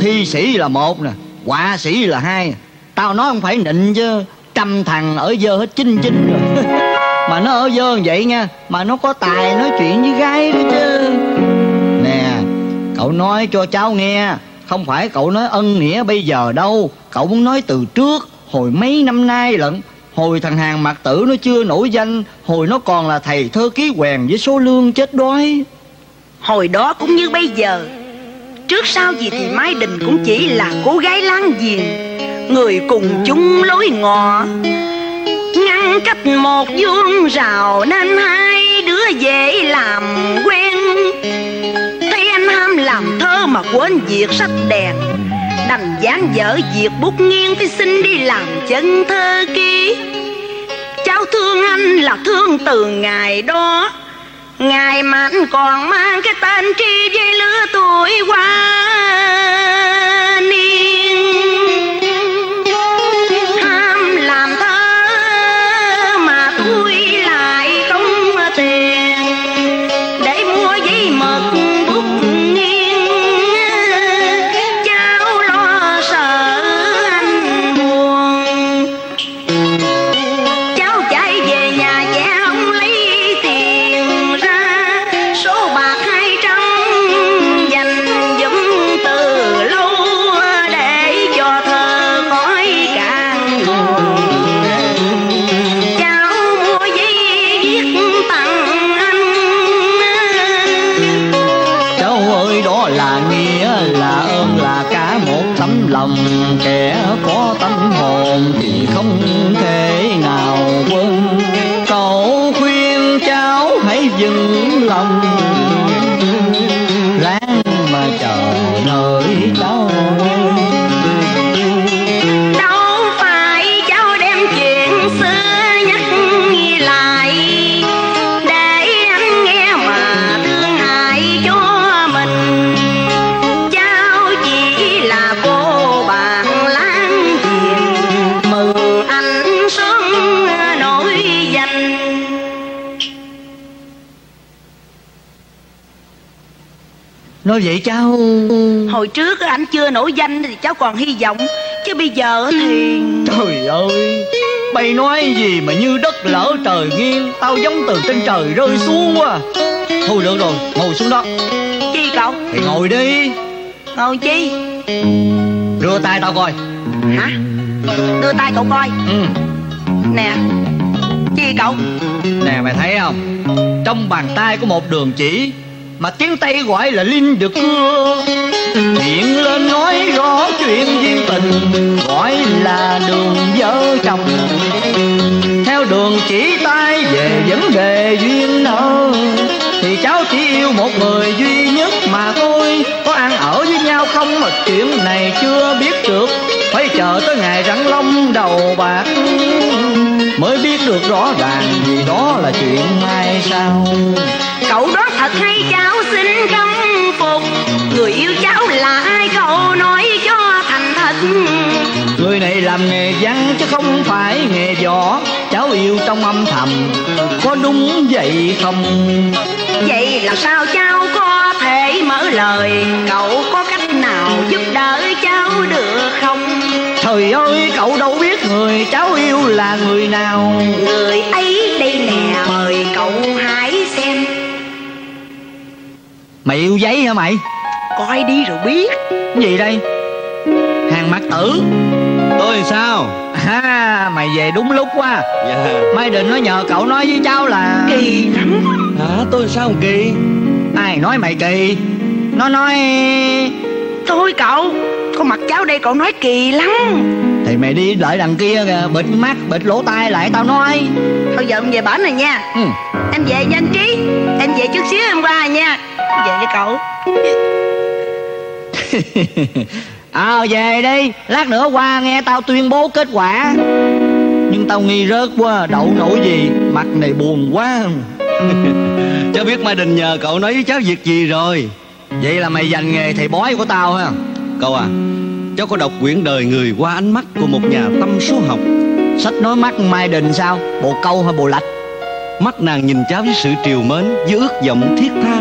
thi sĩ là một nè, họa sĩ là hai. Tao nói không phải nịnh chứ, trăm thằng ở dơ hết chín chín rồi. [LAUGHS] Mà nó ở dơ vậy nha, mà nó có tài nói chuyện với gái đó chứ cậu nói cho cháu nghe, không phải cậu nói ân nghĩa bây giờ đâu. Cậu muốn nói từ trước, hồi mấy năm nay lận. Hồi thằng hàng mặt tử nó chưa nổi danh, hồi nó còn là thầy thơ ký quèn với số lương chết đói. Hồi đó cũng như bây giờ. Trước sau gì thì mai đình cũng chỉ là cô gái láng giềng người cùng chung lối ngọ ngăn cách một vuông rào nên hai đứa dễ làm quen thấy làm thơ mà quên việc sách đèn. Đành dáng dở việc bút nghiêng phải xin đi làm chân thơ ký. Cháu thương anh là thương từ ngày đó. Ngày mà anh còn mang cái tên tri dây lứa tuổi qua niên nói vậy cháu. Hồi trước anh chưa nổi danh thì cháu còn hy vọng chứ bây giờ thì trời ơi Bày nói gì mà như đất lỡ trời nghiêng Tao giống từ trên trời rơi xuống quá Thôi được rồi ngồi xuống đó. Chi cậu? Thì ngồi đi. Ngồi chi? Đưa tay tao coi. Hả? Đưa tay cậu coi. Ừ. Nè Chi cậu? Nè mày thấy không? Trong bàn tay có một đường chỉ mà tiếng Tây gọi là Linh được cưa điện lên nói rõ chuyện duyên tình, Gọi là đường vợ chồng. Theo đường chỉ tay về vấn đề duyên nợ, Thì cháu chỉ yêu một người duy nhất mà thôi. Có ăn ở với nhau không mà chuyện này chưa biết được, Phải chờ tới ngày rắn lông đầu bạc. Mới biết được rõ ràng vì đó là chuyện mai sau. Cậu đó thật hay cháu xin khâm phục. Người yêu cháu là ai cậu nói cho thành thật. Người này làm nghề văn chứ không phải nghề võ. Cháu yêu trong âm thầm Có đúng vậy không? Vậy làm sao cháu có thể mở lời? Cậu có cách nào giúp đỡ cháu được không Trời ơi cậu đâu biết người cháu yêu là người nào? Người ấy đây nè mời cậu hãy xem. Mày yêu giấy hả mày? Coi đi rồi biết. Cái gì đây? Hàng mặt tử. Tôi sao? Ha mày về đúng lúc quá. Dạ. Mai định nó nhờ cậu nói với cháu là Kỳ lắm. Hả? Tôi sao kỳ? Ai nói mày kỳ? Nó nói Thôi cậu Con mặt cháu đây cậu nói kỳ lắm. Thì mày đi đợi đằng kia kìa Bịt mắt bịt lỗ tai lại tao nói. Thôi giờ em về bển này nha. Ừ. Em về nha anh Trí. Em về chút xíu em qua nha. Về với cậu. [LAUGHS] Ờ về đi. Lát nữa qua nghe tao tuyên bố kết quả. Nhưng tao nghi rớt quá Đậu nổi gì Mặt này buồn quá. [LAUGHS] Cháu biết Mai Đình nhờ cậu nói với cháu việc gì rồi. Vậy là mày dành nghề thầy bói của tao ha Cậu à. Cháu có đọc quyển đời người qua ánh mắt của một nhà tâm số học. Sách nói mắt Mai Đình sao? Bộ câu hay bộ lạch? Mắt nàng nhìn cháu với sự triều mến Với ước vọng thiết tha.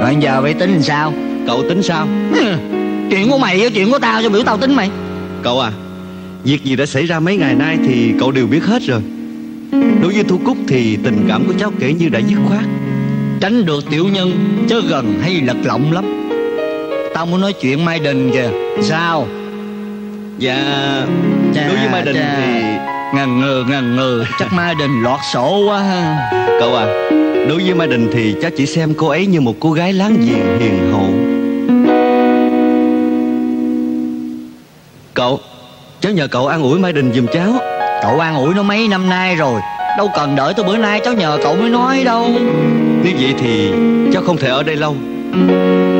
Rồi giờ phải tính làm sao? Cậu tính sao? Ừ, [LAUGHS] Chuyện của mày với chuyện của tao cho biểu tao tính mày. Cậu à Việc gì đã xảy ra mấy ngày nay thì cậu đều biết hết rồi. Đối với Thu Cúc thì tình cảm của cháu kể như đã dứt khoát. Tránh được tiểu nhân Chứ gần hay lật lọng lắm Tao muốn nói chuyện Mai Đình kìa. Sao? Dạ Chà, Đối với Mai Đình chà. thì Ngần ngừ ngần ngừ. Chắc Mai Đình lọt sổ quá ha. Cậu à Đối với Mai Đình thì cháu chỉ xem cô ấy như một cô gái láng giềng hiền hậu. Cậu Cháu nhờ cậu an ủi Mai Đình giùm cháu. Cậu an ủi nó mấy năm nay rồi. Đâu cần đợi tới bữa nay cháu nhờ cậu mới nói đâu. Nếu vậy thì cháu không thể ở đây lâu.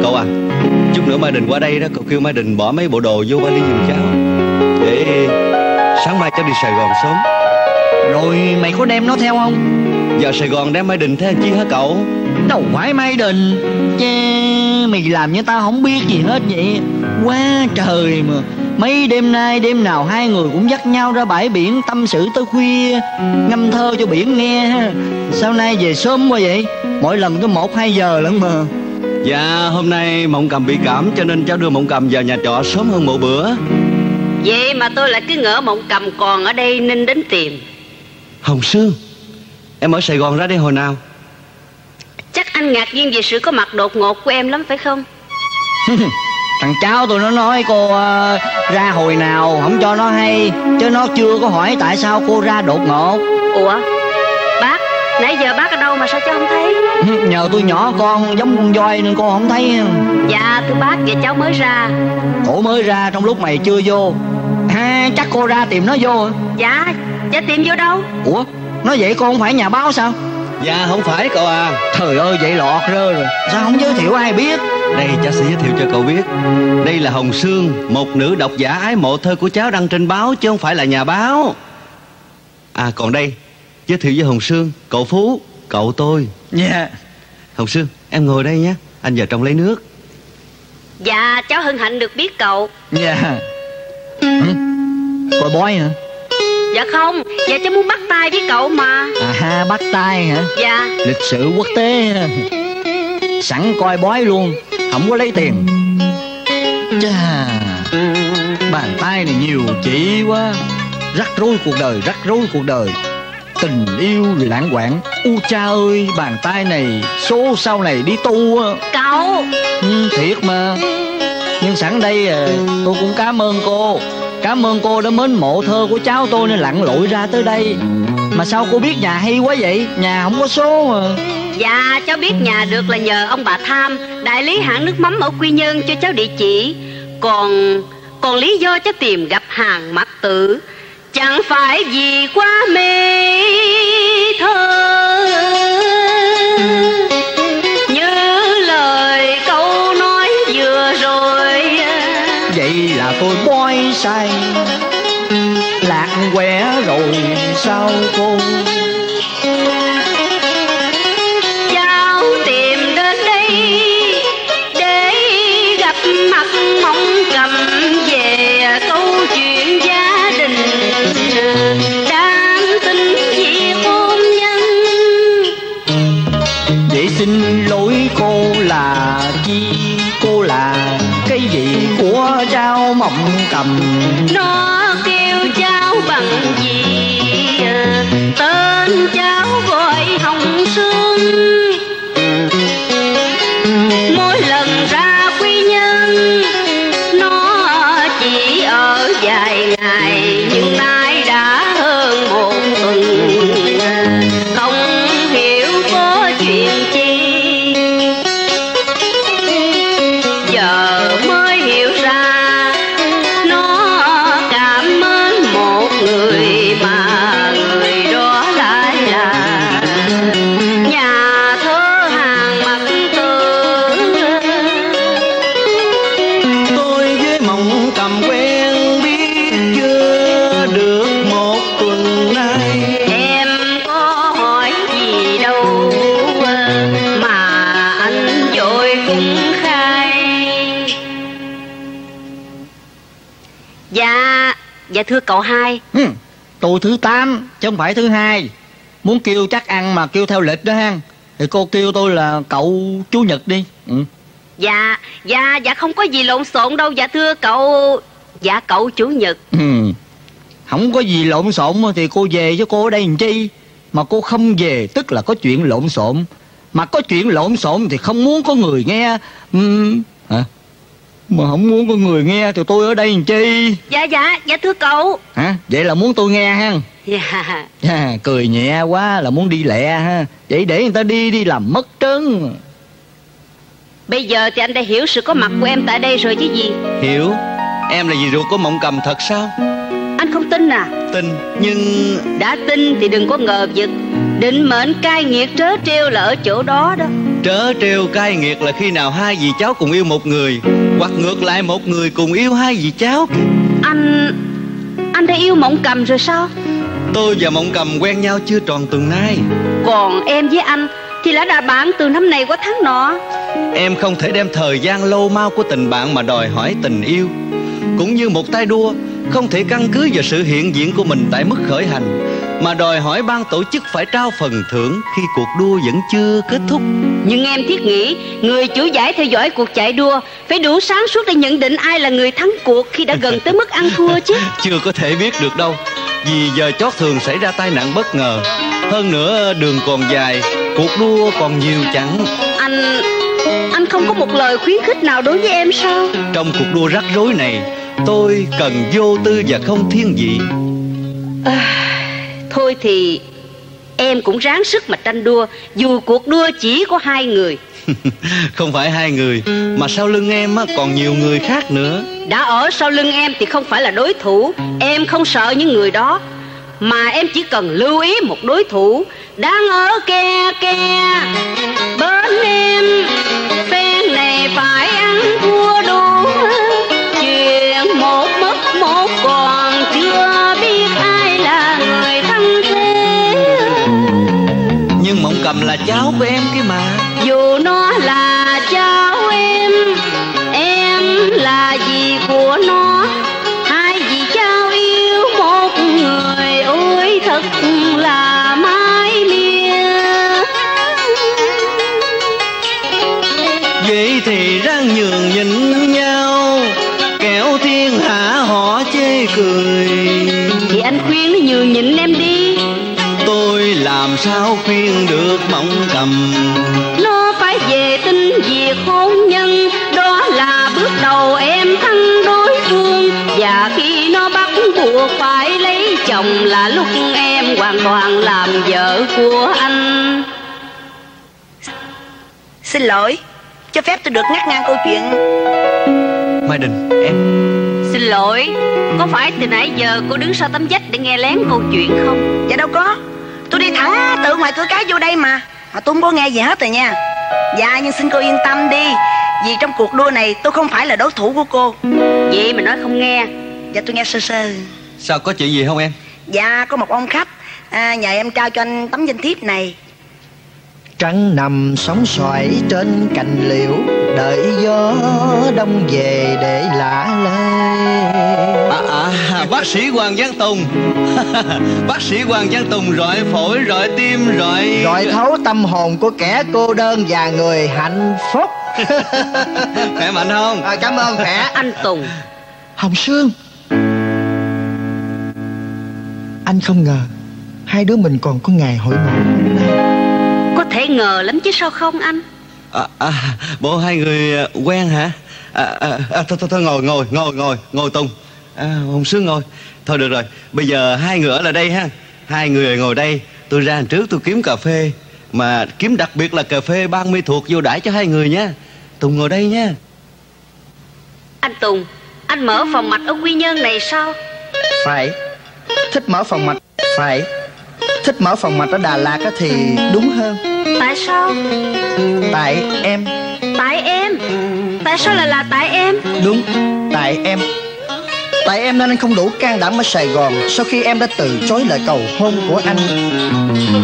Cậu à Chút nữa Mai Đình qua đây đó Cậu kêu Mai Đình bỏ mấy bộ đồ vô vali giùm cháu. Để sáng mai cháu đi Sài Gòn sớm. Rồi mày có đem nó theo không? Vào Sài Gòn đem Mai Đình theo chi hả cậu? Đâu phải Mai Đình Chê Mày làm như tao không biết gì hết vậy. Quá trời mà. Mấy đêm nay đêm nào hai người cũng dắt nhau ra bãi biển tâm sự tới khuya Ngâm thơ cho biển nghe ha. Sao nay về sớm quá vậy? Mỗi lần có một hai giờ lận mà Dạ hôm nay Mộng Cầm bị cảm Cho nên cháu đưa Mộng Cầm vào nhà trọ sớm hơn một bữa. Vậy mà tôi lại cứ ngỡ mộng cầm còn ở đây nên đến tìm. Hồng Sương Em ở Sài Gòn ra đây hồi nào? Chắc anh ngạc nhiên về sự có mặt đột ngột của em lắm phải không? [LAUGHS] Thằng cháu tôi nó nói cô ờ, ra hồi nào không cho nó hay Chứ nó chưa có hỏi tại sao cô ra đột ngột. Ủa Nãy giờ bác ở đâu mà sao cháu không thấy? [LAUGHS] Nhờ tôi nhỏ con giống con voi nên con không thấy. Dạ thưa bác Vậy cháu mới ra. Cổ mới ra trong lúc mày chưa vô. Ha chắc cô ra tìm nó vô Dạ Dạ tìm vô đâu? Ủa nói vậy con không phải nhà báo sao? Dạ không phải cậu à. Trời ơi vậy lọt rơ rồi. Sao không giới thiệu ai biết? Đây cháu sẽ giới thiệu cho cậu biết. Đây là Hồng Sương Một nữ độc giả ái mộ thơ của cháu đăng trên báo Chứ không phải là nhà báo. À còn đây Giới thiệu với Hồng Sương Cậu Phú Cậu tôi. Dạ. Hồng Sương em ngồi đây nhé. Anh vào trong lấy nước. Dạ cháu hân hạnh được biết cậu. Dạ. Hử? Coi bói hả? Dạ không Dạ cháu muốn bắt tay với cậu mà. À ha bắt tay hả? Dạ. Lịch sử quốc tế. Sẵn coi bói luôn Không có lấy tiền. Chà Bàn tay này nhiều chỉ quá. Rắc rối cuộc đời Rắc rối cuộc đời Tình yêu lãng quảng. U cha ơi Bàn tay này Số sau này đi tu á. Cậu. Ừ, Thiệt mà. Nhưng sẵn đây à, tôi cũng cảm ơn cô. Cảm ơn cô đã mến mộ thơ của cháu tôi nên lặn lội ra tới đây. Mà sao cô biết nhà hay quá vậy? Nhà không có số mà. Dạ cháu biết nhà được là nhờ ông bà Tham Đại lý hãng nước mắm ở Quy Nhơn cho cháu địa chỉ. Còn còn lý do cháu tìm gặp hàng mặc tử Chẳng phải vì quá mê thơ. Thưa cậu hai. Ừ, Tôi thứ 8 chứ không phải thứ hai. Muốn kêu chắc ăn mà kêu theo lịch đó ha Thì cô kêu tôi là cậu chú Nhật đi. Ừ. Dạ Dạ dạ không có gì lộn xộn đâu. Dạ thưa cậu Dạ cậu chủ nhật. Ừ. Không có gì lộn xộn thì cô về với cô ở đây làm chi? Mà cô không về tức là có chuyện lộn xộn. Mà có chuyện lộn xộn thì không muốn có người nghe. Ừ. Hả? Mà không muốn có người nghe thì tôi ở đây làm chi? Dạ dạ dạ thưa cậu. Hả? Vậy là muốn tôi nghe ha? Dạ. À, Cười nhẹ quá là muốn đi lẹ ha. Vậy để người ta đi đi làm mất trơn Bây giờ thì anh đã hiểu sự có mặt của em tại đây rồi chứ gì. Hiểu? Em là dì ruột của mộng cầm thật sao? Anh không tin à? Tin. Nhưng Đã tin thì đừng có ngờ vực. Định mệnh cai nghiệt trớ trêu là ở chỗ đó đó Trớ trêu cay nghiệt là khi nào hai dì cháu cùng yêu một người Hoặc ngược lại một người cùng yêu hai dì cháu. Anh Anh đã yêu mộng cầm rồi sao? Tôi và mộng cầm quen nhau chưa tròn tuần nay. Còn em với anh Thì đã là bạn từ năm này qua tháng nọ. Em không thể đem thời gian lâu mau của tình bạn mà đòi hỏi tình yêu. Cũng như một tay đua Không thể căn cứ vào sự hiện diện của mình tại mức khởi hành Mà đòi hỏi ban tổ chức phải trao phần thưởng Khi cuộc đua vẫn chưa kết thúc. Nhưng em thiết nghĩ Người chủ giải theo dõi cuộc chạy đua Phải đủ sáng suốt để nhận định ai là người thắng cuộc Khi đã gần tới mức ăn thua chứ. [LAUGHS] Chưa có thể biết được đâu Vì giờ chót thường xảy ra tai nạn bất ngờ. Hơn nữa đường còn dài Cuộc đua còn nhiều chặng. Anh Anh không có một lời khuyến khích nào đối với em sao? Trong cuộc đua rắc rối này Tôi cần vô tư và không thiên vị Thôi thì Em cũng ráng sức mà tranh đua. Dù cuộc đua chỉ có hai người. [LAUGHS] Không phải hai người Mà sau lưng em á, còn nhiều người khác nữa. Đã ở sau lưng em thì không phải là đối thủ. Em không sợ những người đó Mà em chỉ cần lưu ý một đối thủ. Đang ở ke ke Bên em Phen này phải ăn thua đủ cầm là cháu của em kia mà. Dù nó là cháu em em là gì của nó. Hai dì cháu yêu một người ôi thật là mái mia Vậy thì ráng nhường nhịn nhau Kẻo thiên hạ họ chê cười sao khuyên được mộng cầm? Nó phải về tin việc hôn nhân đó là bước đầu em thắng đối phương. Và khi nó buộc phải lấy chồng là lúc em hoàn toàn làm vợ của anh. Xin lỗi Cho phép tôi được ngắt ngang câu chuyện. Mai Đình em Xin lỗi Có phải từ nãy giờ cô đứng sau tấm vách để nghe lén câu chuyện không? Dạ đâu có Tôi đi thẳng từ ngoài cửa cái vô đây mà. Mà tôi không có nghe gì hết rồi nha. Dạ nhưng xin cô yên tâm đi. Vì trong cuộc đua này tôi không phải là đối thủ của cô. Vậy mà nói không nghe. Dạ tôi nghe sơ sơ. Sao có chuyện gì không em? Dạ có một ông khách. À, Nhờ em trao cho anh tấm danh thiếp này. Trăng nằm sóng xoài trên cành liễu Đợi gió đông về để lạ lơi à, à, Bác sĩ Hoàng Văn Tùng. [LAUGHS] Bác sĩ Hoàng Văn Tùng rọi phổi, rọi tim, rọi Rọi thấu tâm hồn của kẻ cô đơn và người hạnh phúc. [LAUGHS] Khỏe mạnh không? à, Cảm ơn khỏe. [LAUGHS] Anh Tùng. Hồng Sương. Anh không ngờ Hai đứa mình còn có ngày hội ngộ hôm nay Có thể ngờ lắm chứ sao không anh? À, à, Bộ hai người quen hả? À, à, à, thôi, thôi, thôi ngồi, ngồi, ngồi, ngồi, ngồi Tùng à, Hồng Sương ngồi Thôi được rồi, bây giờ hai người ở lại đây ha. Hai người ngồi đây Tôi ra trước tôi kiếm cà phê. Mà kiếm đặc biệt là cà phê ban mi thuộc vô đãi cho hai người nha. Tùng ngồi đây nha. Anh Tùng Anh mở phòng mạch ở Quy Nhơn này sao? Phải. Thích mở phòng mạch. Phải. Thích mở phòng mạch ở Đà Lạt á thì đúng hơn. Tại sao? Tại em. Tại em? Tại sao lại là tại em? Đúng Tại em Tại em nên anh không đủ can đảm ở Sài Gòn Sau khi em đã từ chối lời cầu hôn của anh.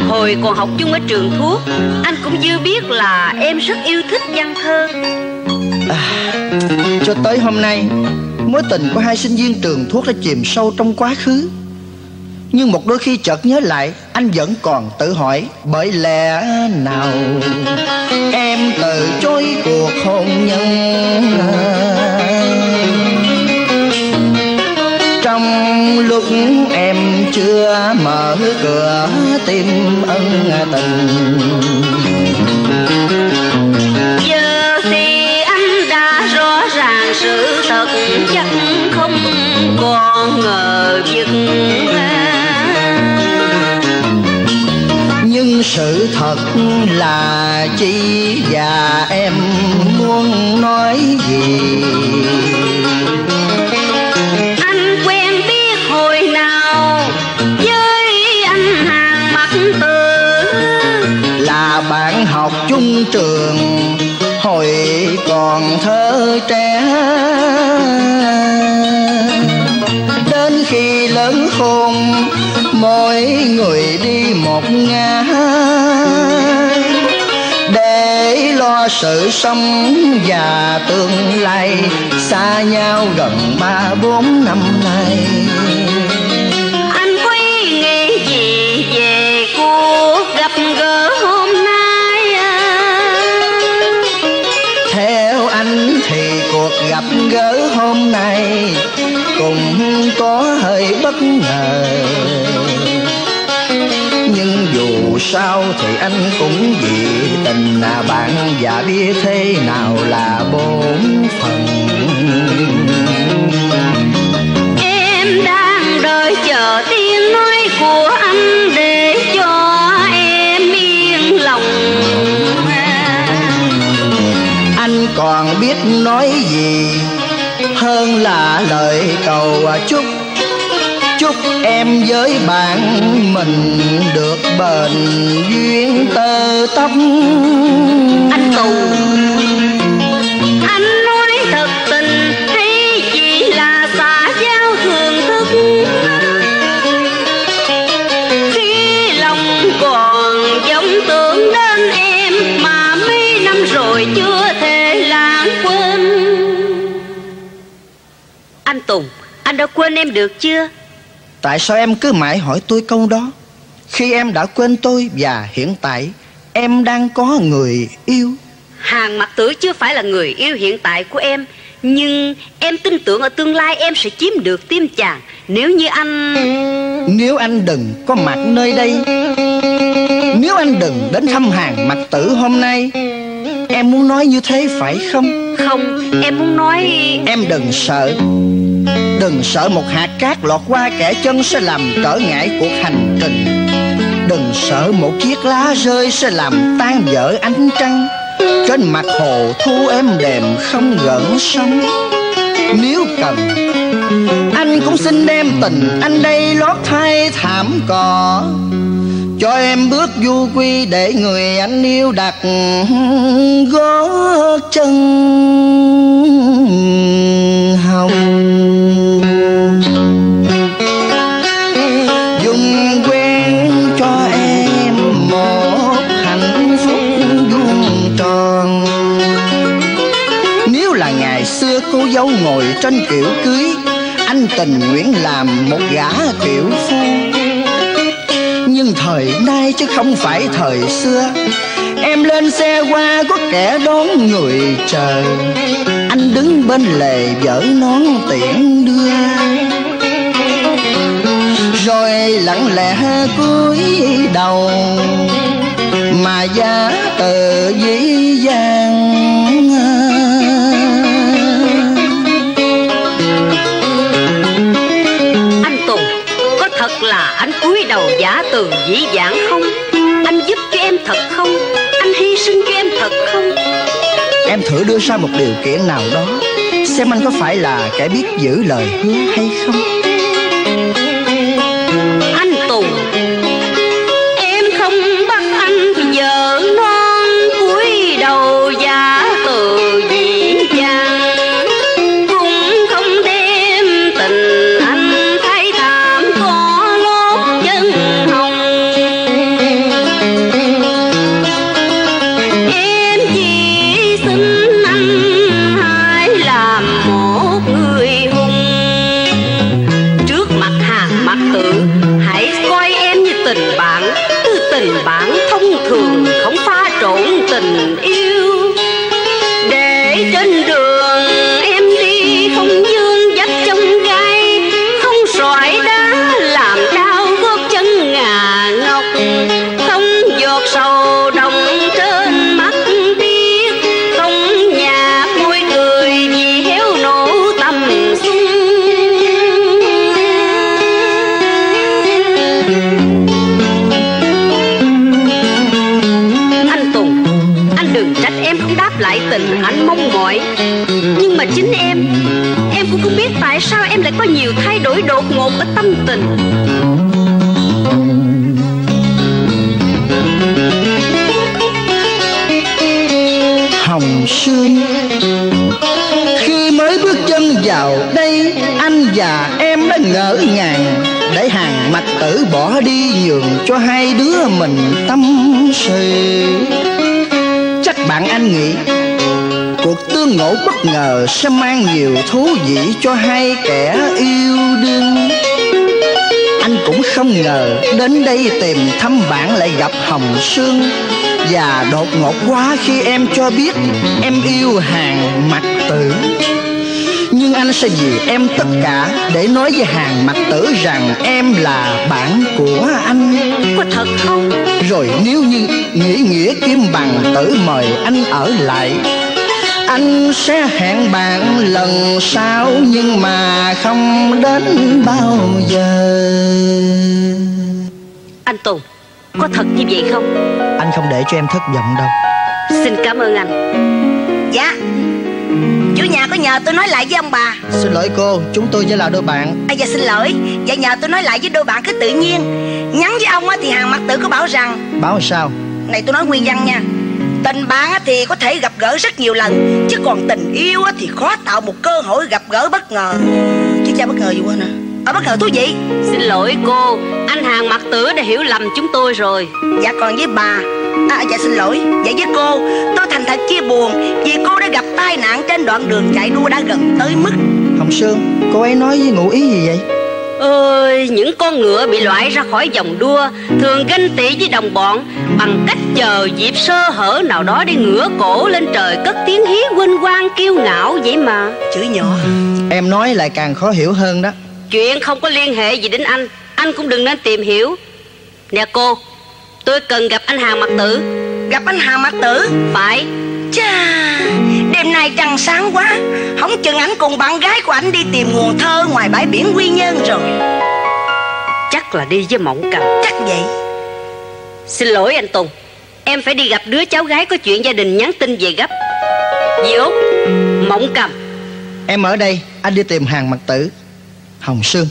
Hồi còn học chung ở trường thuốc Anh cũng dư biết là em rất yêu thích văn thơ. À, Cho tới hôm nay Mối tình của hai sinh viên trường thuốc đã chìm sâu trong quá khứ. Nhưng một đôi khi chợt nhớ lại Anh vẫn còn tự hỏi Bởi lẽ nào Em từ chối cuộc hôn nhân Em chưa mở cửa tim ân tình. Giờ thì anh đã rõ ràng sự thật chắc không còn ngờ vực nhưng sự thật là chi và em muốn nói gì trường, hồi còn thơ trẻ. Đến khi lớn khôn, mỗi người đi một ngã. Để lo sự sống và tương lai, xa nhau gần ba bốn năm nay. Sao thì anh cũng vì tình là bạn và biết thế nào là bổn phận em đang đợi chờ tiếng nói của anh để cho em yên lòng. Anh còn biết nói gì hơn là lời cầu chúc chúc em với bạn mình được bền duyên tơ tóc. Anh tù, anh nói thật tình hay chỉ là xã giao thường thức. Khi lòng còn giống tưởng đến em mà mấy năm rồi chưa thể lãng quên. Anh tùng, anh đã quên em được chưa? Tại sao em cứ mãi hỏi tôi câu đó? Khi em đã quên tôi và hiện tại Em đang có người yêu. Hàng mặt tử chưa phải là người yêu hiện tại của em Nhưng em tin tưởng ở tương lai em sẽ chiếm được tim chàng. Nếu như anh... Nếu anh đừng có mặt nơi đây Nếu anh đừng đến thăm hàng mặt tử hôm nay Em muốn nói như thế phải không? Không, em muốn nói... Em đừng sợ Đừng sợ một hạt cát lọt qua kẻ chân sẽ làm trở ngại cuộc hành trình. Đừng sợ một chiếc lá rơi sẽ làm tan vỡ ánh trăng. Trên mặt hồ thu êm đềm không gợn sóng. Nếu cần, Anh cũng xin đem tình anh đây lót thay thảm cỏ cho em bước du quy để người anh yêu đặt gót chân hồng. Dùng quen cho em một hạnh phúc vuông tròn. Nếu là ngày xưa cô dâu ngồi trên kiểu cưới, anh tình nguyện làm một gã kiểu phu nhưng thời nay chứ không phải thời xưa. Em lên xe qua có kẻ đón người chờ. Anh đứng bên lề vỡ nón tiễn đưa. Rồi lặng lẽ cúi đầu, Mà giá từ dĩ dàng giả từ dĩ dãn không? Anh giúp cho em thật không? Anh hy sinh cho em thật không? Em thử đưa ra một điều kiện nào đó, Xem anh có phải là kẻ biết giữ lời hứa hay không. Bỏ đi giường cho hai đứa mình tâm sự. Chắc bạn anh nghĩ Cuộc tương ngộ bất ngờ sẽ mang nhiều thú vị cho hai kẻ yêu đương. Anh cũng không ngờ đến đây tìm thăm bạn lại gặp Hồng Sương Và đột ngột quá khi em cho biết em yêu hàng mặt tử. Nhưng anh sẽ vì em tất cả để nói với hàng mặt tử rằng em là bạn của anh. Có thật không? Rồi nếu như nghĩ nghĩa kim bằng tử mời anh ở lại anh sẽ hẹn bạn lần sau nhưng mà không đến bao giờ. Anh Tùng Có thật như vậy không? Anh không để cho em thất vọng đâu. Xin cảm ơn anh. Dạ Chủ nhà có nhờ tôi nói lại với ông bà. Xin lỗi cô chúng tôi chỉ là đôi bạn. À dạ xin lỗi. Dạ nhờ tôi nói lại với đôi bạn cứ tự nhiên. Nhắn với ông á thì hàng mặt tử có bảo rằng báo sao? Này tôi nói nguyên văn nha Tình bạn á thì có thể gặp gỡ rất nhiều lần Chứ còn tình yêu á thì khó tạo một cơ hội gặp gỡ bất ngờ. Chứ cha bất ngờ gì quên à? À bất ngờ thú vị. Xin lỗi cô Anh hàng mặt tử đã hiểu lầm chúng tôi rồi. Dạ còn với bà À dạ xin lỗi. Dạ với cô Tôi thành thật chia buồn Vì cô đã gặp tai nạn trên đoạn đường chạy đua đã gần tới mức. Hồng sương cô ấy nói với ngụ ý gì vậy? Ơi, những con ngựa bị loại ra khỏi dòng đua Thường ganh tị với đồng bọn Bằng cách chờ dịp sơ hở nào đó để ngửa cổ lên trời Cất tiếng hí quên quang kiêu ngạo vậy mà. Chửi nhỏ. Em nói lại càng khó hiểu hơn đó. Chuyện không có liên hệ gì đến anh. Anh cũng đừng nên tìm hiểu. Nè cô Tôi cần gặp anh hàng mặt tử. Gặp anh Hà Mặt Tử? Phải. Chà Đêm nay trăng sáng quá. Không chừng ảnh cùng bạn gái của ảnh đi tìm nguồn thơ Ngoài bãi biển Quy Nhơn rồi. Chắc là đi với mộng cầm. Chắc vậy. Xin lỗi anh Tùng. Em phải đi gặp đứa cháu gái có chuyện gia đình nhắn tin về gấp. Dì Út? Mộng cầm. Em ở đây Anh đi tìm hàng mặt tử. Hồng Sương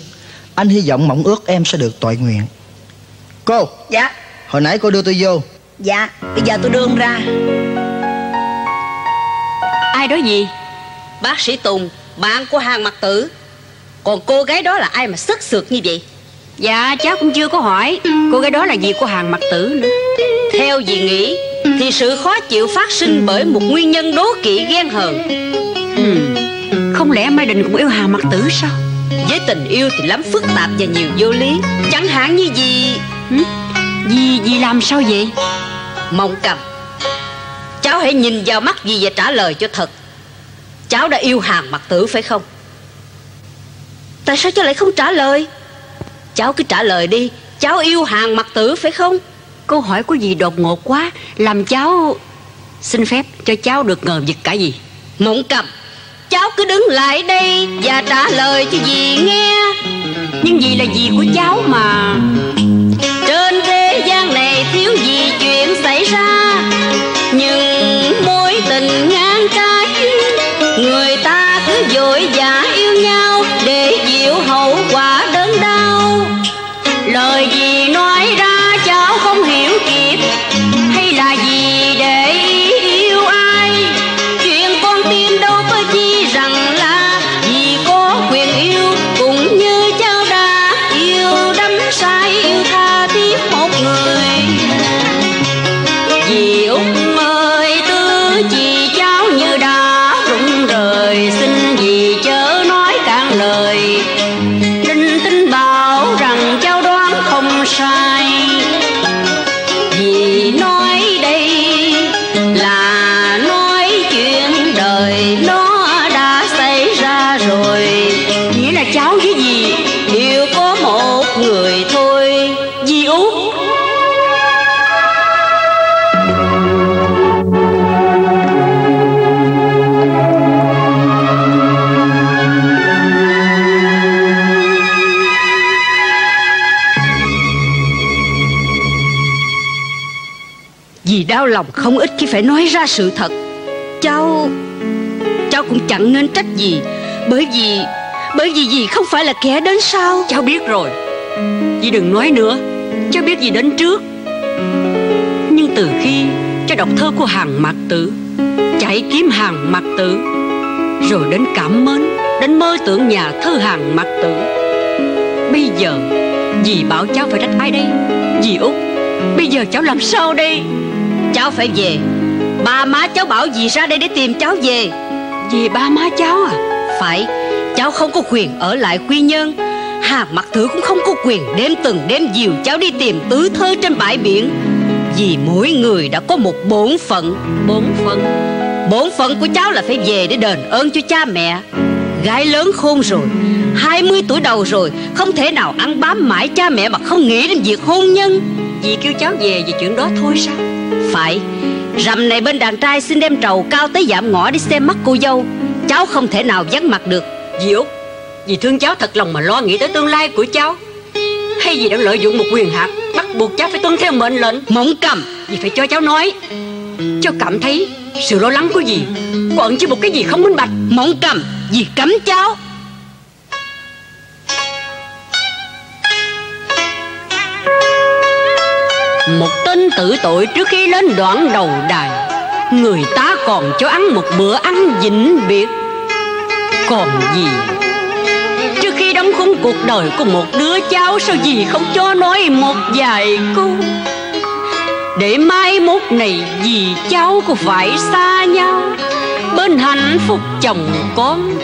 Anh hy vọng mong ước em sẽ được tội nguyện. Cô. Dạ Hồi nãy cô đưa tôi vô. Dạ Bây giờ tôi đưa ông ra. Ai đó gì? Bác sĩ Tùng Bạn của hàng mặt tử. Còn cô gái đó là ai mà sức sượt như vậy? Dạ cháu cũng chưa có hỏi Cô gái đó là gì của hàng mặt tử nữa. Theo dì nghĩ Thì sự khó chịu phát sinh bởi một nguyên nhân đố kỵ ghen hờn. Hmm. Không lẽ Mai Đình cũng yêu hàng mặt tử sao? Với tình yêu thì lắm phức tạp và nhiều vô lý. Chẳng hạn như gì? Hmm? Dì, dì làm sao vậy? Mong cầm Cháu hãy nhìn vào mắt dì và trả lời cho thật. Cháu đã yêu hàng mặt tử phải không? Tại sao cháu lại không trả lời? Cháu cứ trả lời đi Cháu yêu hàng mặt tử phải không? Câu hỏi của dì đột ngột quá Làm cháu Xin phép cho cháu được ngờ vực cả gì? Mộng cầm Cháu cứ đứng lại đây Và trả lời cho dì nghe. Nhưng dì là dì của cháu mà gian này thiếu gì chuyện xảy ra. Nhưng mối tình ngang trái, Người ta cứ dội Dì đau lòng không ít khi phải nói ra sự thật. Cháu Cháu cũng chẳng nên trách gì, Bởi vì Bởi vì dì không phải là kẻ đến sau. Cháu biết rồi Dì đừng nói nữa, Cháu biết gì đến trước. Nhưng từ khi Cháu đọc thơ của hàng mạc tử Chạy kiếm hàng mạc tử, Rồi đến cảm mến, Đến mơ tưởng nhà thơ hàng mạc tử, Bây giờ Dì bảo cháu phải trách ai đây? Dì Út, Bây giờ cháu làm sao đây? Cháu phải về. Ba má cháu bảo dì ra đây để tìm cháu về. Về ba má cháu à? Phải Cháu không có quyền ở lại quy nhân Hàng mặt thử cũng không có quyền Đêm từng đêm dìu cháu đi tìm tứ thơ trên bãi biển. Vì mỗi người đã có một bổn phận. Bổn phận? Bổn phận của cháu là phải về để đền ơn cho cha mẹ. Gái lớn khôn rồi 20 tuổi đầu rồi Không thể nào ăn bám mãi cha mẹ mà không nghĩ đến việc hôn nhân. Dì kêu cháu về về chuyện đó thôi sao Phải. Rằm này bên đàn trai xin đem trầu cao tới giảm ngõ đi xem mắt cô dâu. Cháu không thể nào vắng mặt được. Dì Út Dì thương cháu thật lòng mà lo nghĩ tới tương lai của cháu. Hay dì đã lợi dụng một quyền hạn Bắt buộc cháu phải tuân theo mệnh lệnh? Mộng cầm. Dì phải cho cháu nói Cháu cảm thấy sự lo lắng của dì. Quận chứ một cái gì không minh bạch. Mộng cầm Dì cấm cháu Một tên tử tội trước khi lên đoạn đầu đài. Người ta còn cho ăn một bữa ăn vĩnh biệt. Còn gì? Trước khi đóng khung cuộc đời của một đứa cháu, Sao gì không cho nói một vài câu? Để mai mốt này gì cháu có phải xa nhau? Bên hạnh phúc chồng con,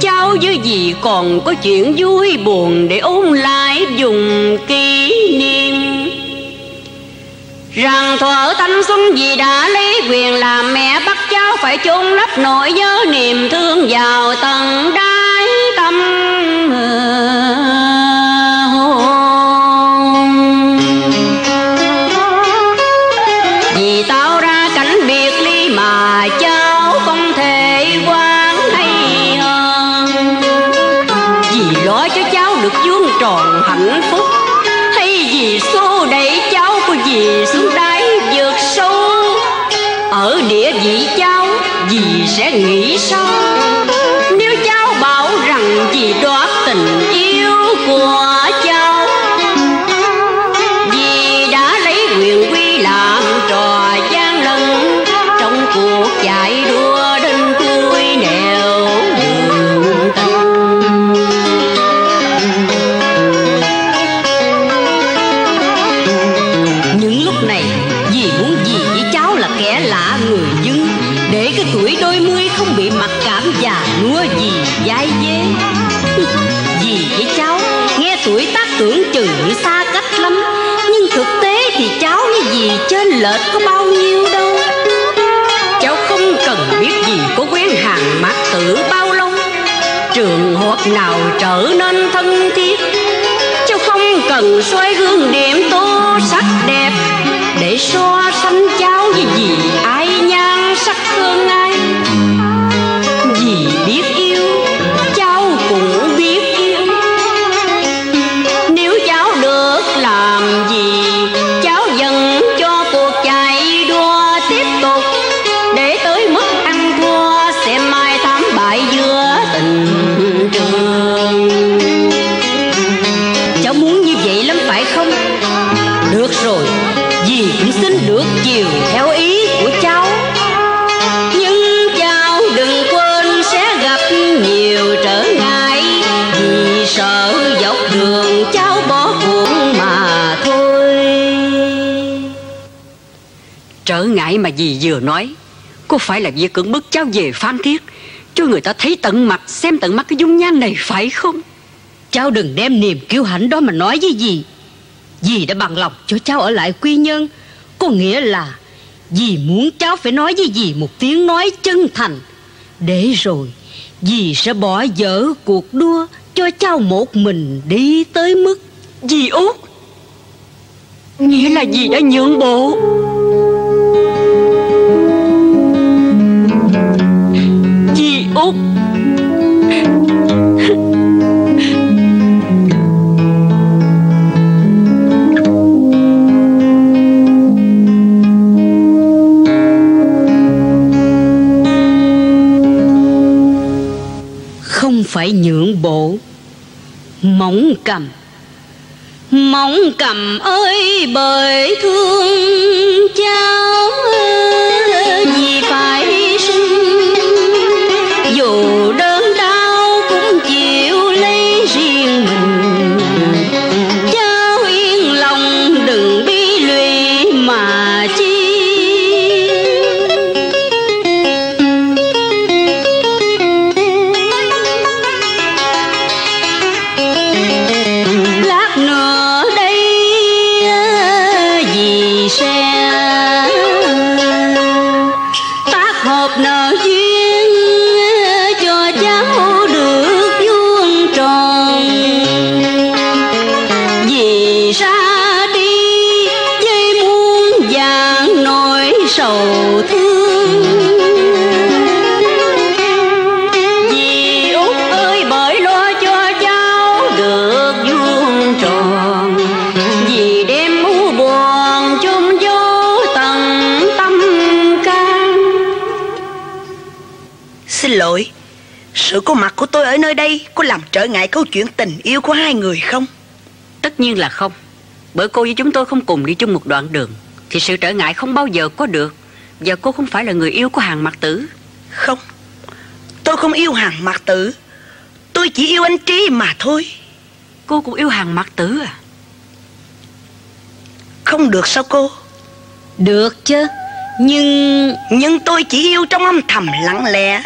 Cháu với dì còn có chuyện vui buồn Để ôn lại dùng kỷ niệm. Rằng thuở thanh xuân vì đã lấy quyền làm mẹ Bắt cháu phải chôn lấp nỗi nhớ niềm thương vào tận đáy tâm. người có bao nhiêu đâu. Cháu không cần biết gì có quen hàng mạc tử bao lâu. Trường hợp nào trở nên thân thiết, cháu không cần xoay gương điểm mà dì vừa nói. Có phải là việc cưỡng bức cháu về phan thiết cho người ta thấy tận mặt xem tận mắt cái dung nhan này phải không? Cháu đừng đem niềm kiêu hãnh đó mà nói với dì. Dì đã bằng lòng cho cháu ở lại quy nhân có nghĩa là dì muốn cháu phải nói với dì một tiếng nói chân thành. Để rồi dì sẽ bỏ dở cuộc đua cho cháu một mình đi tới mức dì út nghĩa là dì đã nhượng bộ út không phải nhượng bộ móng cầm. Móng cầm ơi bởi thương cháu. Có mặt của tôi ở nơi đây Có làm trở ngại câu chuyện tình yêu của hai người không? Tất nhiên là không. Bởi cô với chúng tôi không cùng đi chung một đoạn đường Thì sự trở ngại không bao giờ có được. Và cô không phải là người yêu của hàng mặt tử. Không. Tôi không yêu hàng mặt tử. Tôi chỉ yêu anh Trí mà thôi. Cô cũng yêu hàng mặt tử à? Không được sao cô? Được chứ Nhưng Nhưng tôi chỉ yêu trong âm thầm lặng lẽ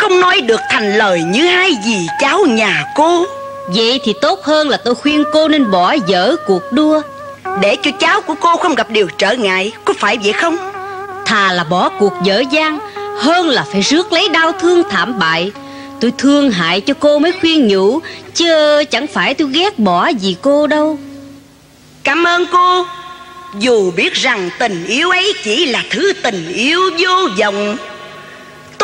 Không nói được thành lời như hai dì cháu nhà cô. Vậy thì tốt hơn là tôi khuyên cô nên bỏ dở cuộc đua. Để cho cháu của cô không gặp điều trở ngại Có phải vậy không? Thà là bỏ cuộc dở dang Hơn là phải rước lấy đau thương thảm bại. Tôi thương hại cho cô mới khuyên nhủ Chứ chẳng phải tôi ghét bỏ gì cô đâu. Cảm ơn cô. Dù biết rằng tình yêu ấy chỉ là thứ tình yêu vô vọng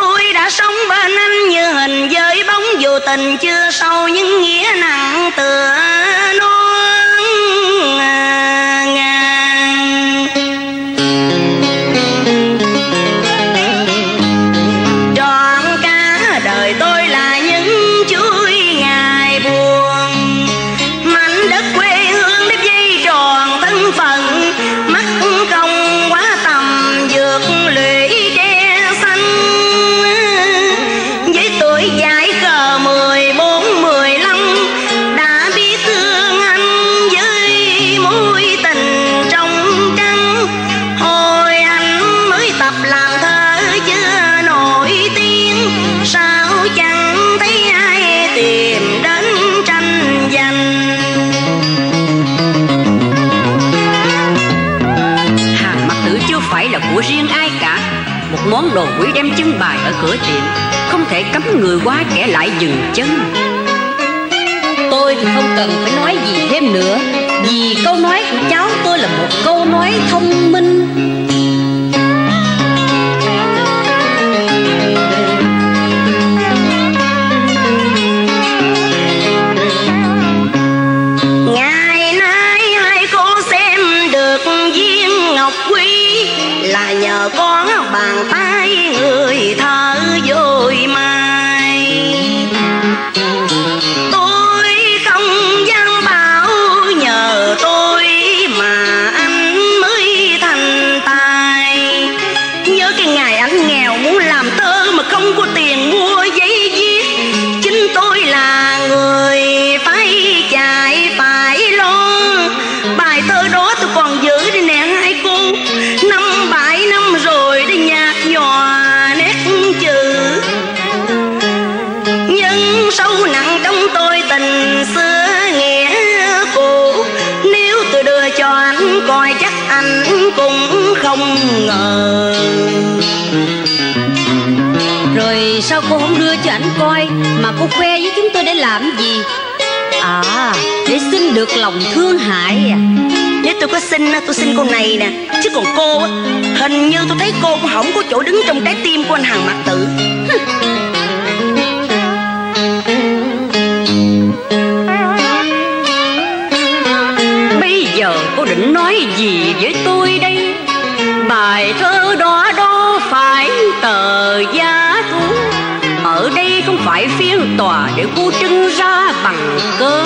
Tôi đã sống bên anh như hình với bóng dù tình chưa sâu, nhưng nghĩa nặng tựa núi người qua kẻ lại dừng chân. Tôi thì không cần phải nói gì thêm nữa, Vì câu nói của cháu tôi là một câu nói thông minh. Được lòng thương hại à. Nếu tôi có xin tôi xin cô này nè, Chứ còn cô á, Hình như tôi thấy cô cũng không có chỗ đứng trong trái tim của anh Hằng Mạc Tử. Bây giờ cô định nói gì với tôi đây? Bài thơ đó đâu phải tờ giá thú. Ở đây không phải phiên tòa để cô trưng ra bằng cớ.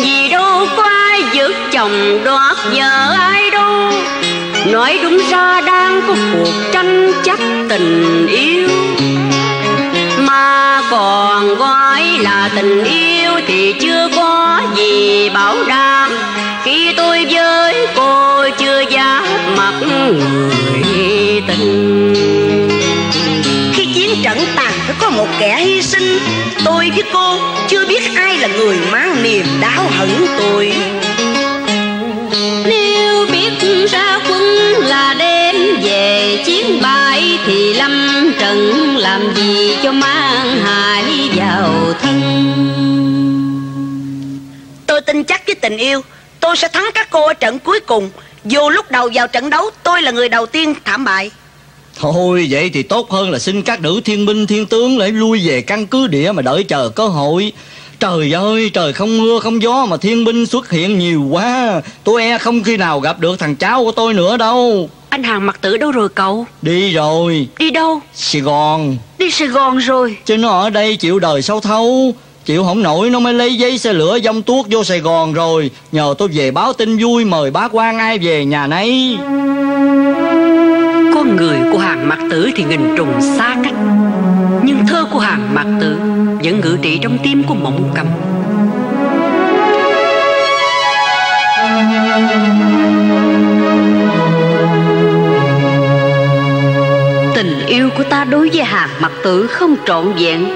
Vì đâu có ai giữ chồng đoạt vợ ai đâu. Nói đúng ra đang có cuộc tranh chấp tình yêu. Mà còn gọi là tình yêu thì chưa có gì bảo đảm. Khi tôi với cô chưa giá mặt người tình. Khi chiến trận tàn phải có một kẻ hy sinh Tôi với cô chưa biết ai là người mang niềm đau hận tôi. Nếu biết ra quân là đêm về chiến bại Thì lâm trận làm gì cho mang hại vào thân? Tôi tin chắc với tình yêu, Tôi sẽ thắng các cô ở trận cuối cùng. Dù lúc đầu vào trận đấu, tôi là người đầu tiên thảm bại. Thôi vậy thì tốt hơn là xin các nữ thiên binh thiên tướng để lui về căn cứ địa mà đợi chờ cơ hội. Trời ơi trời không mưa không gió mà thiên binh xuất hiện nhiều quá. Tôi e không khi nào gặp được thằng cháu của tôi nữa đâu. Anh hàng mặt tử đâu rồi cậu? Đi rồi. Đi đâu? Sài Gòn. Đi Sài Gòn rồi. Chứ nó ở đây chịu đời sâu thâu Chịu không nổi nó mới lấy giấy xe lửa dông tuốt vô Sài Gòn rồi. Nhờ tôi về báo tin vui mời bá quan ai về nhà nấy con người của hàng mặt tử thì nghìn trùng xa cách. Nhưng thơ của hàng mặt tử Vẫn ngự trị trong tim của mộng cầm. Tình yêu của ta đối với hàng mặt tử không trọn vẹn.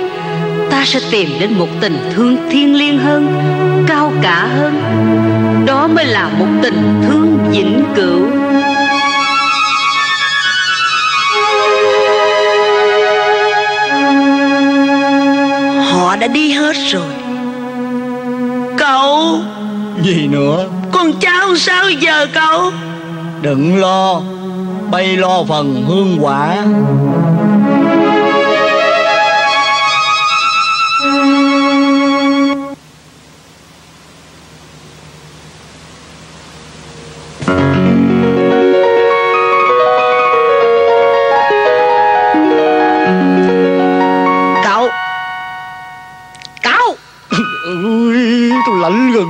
Ta sẽ tìm đến một tình thương thiêng liêng hơn, Cao cả hơn. Đó mới là một tình thương vĩnh cửu. Họ đã đi hết rồi. Cậu. Gì nữa? Con cháu sao giờ cậu? Đừng lo Bay lo phần hương quả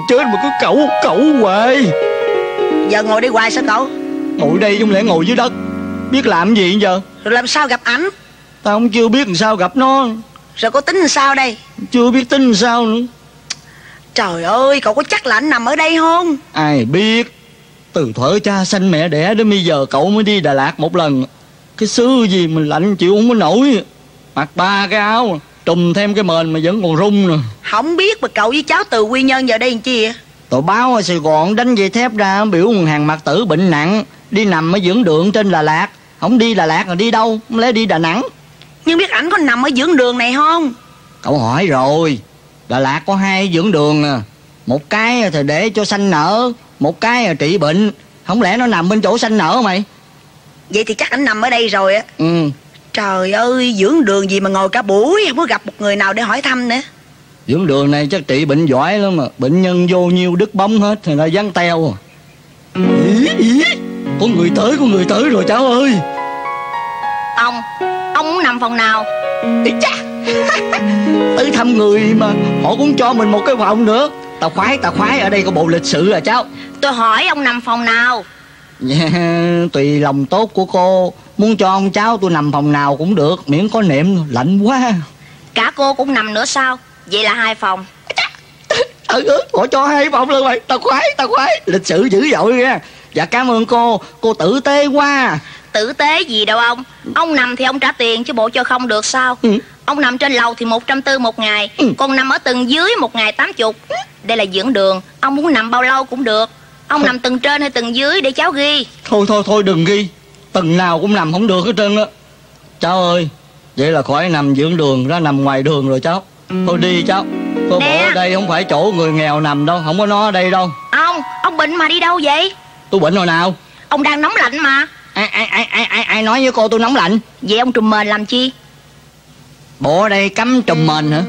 chết mà cứ cẩu cẩu hoài. Giờ ngồi đi hoài sao cậu? Ngồi đây không lẽ ngồi dưới đất. Biết làm gì giờ? Rồi làm sao gặp ảnh? Tao không chưa biết làm sao gặp nó. Rồi có tính làm sao đây? Chưa biết tính làm sao nữa. Trời ơi cậu có chắc là ảnh nằm ở đây không? Ai biết? Từ thuở cha sanh mẹ đẻ đến bây giờ cậu mới đi Đà Lạt một lần. Cái xứ gì mình lạnh chịu không có nổi. Mặc ba cái áo Trùm thêm cái mền mà vẫn còn rung nè Không biết mà cậu với cháu từ quy nhân giờ đây làm chi vậy? Tụi báo ở Sài Gòn đánh dây thép ra biểu một hàng mặt tử bệnh nặng. Đi nằm ở dưỡng đường trên Đà Lạt. Không đi Đà Lạt rồi đi đâu Không lẽ đi Đà Nẵng? Nhưng biết ảnh có nằm ở dưỡng đường này không? Cậu hỏi rồi. Đà Lạt có hai dưỡng đường à. Một cái thì để cho sanh nở Một cái là trị bệnh. Không lẽ nó nằm bên chỗ sanh nở mày? Vậy thì chắc ảnh nằm ở đây rồi á. Ừ Trời ơi dưỡng đường gì mà ngồi cả buổi Không có gặp một người nào để hỏi thăm nữa. Dưỡng đường này chắc trị bệnh giỏi lắm mà. Bệnh nhân vô nhiêu đứt bóng hết Thì ra vắng teo à. ý, ý. Có người tới có người tới rồi cháu ơi. Ông Ông muốn nằm phòng nào? Ý cha. Tới thăm người mà Họ cũng cho mình một cái phòng nữa. Tao khoái tao khoái ở đây có bộ lịch sự à cháu. Tôi hỏi ông nằm phòng nào Dạ, tùy lòng tốt của cô. Muốn cho ông cháu tôi nằm phòng nào cũng được Miễn có niệm lạnh quá. Cả cô cũng nằm nữa sao? Vậy là hai phòng. Ừ, ừ họ cho hai phòng luôn rồi. Tao khoái tao khoái. Lịch sự dữ dội nha Dạ cảm ơn cô. Cô tử tế quá. Tử tế gì đâu ông? Ông nằm thì ông trả tiền chứ bộ cho không được sao? Ừ. Ông nằm trên lầu thì một trăm tư một ngày. Ừ. Còn nằm ở tầng dưới một ngày tám chục. Đây là dưỡng đường. Ông muốn nằm bao lâu cũng được Ông nằm tầng trên hay tầng dưới để cháu ghi? Thôi thôi thôi đừng ghi. Tầng nào cũng nằm không được hết trơn á. Cháu ơi Vậy là khỏi nằm dưỡng đường ra nằm ngoài đường rồi cháu. Thôi đi cháu. Cô bộ ở đây không phải chỗ người nghèo nằm đâu Không có nó ở đây đâu. Ông, ông bệnh mà đi đâu vậy? Tôi bệnh hồi nào? Ông đang nóng lạnh mà. Ai ai ai ai ai, ai nói với cô tôi nóng lạnh? Vậy ông trùm mền làm chi? Bộ ở đây cắm trùm mền hả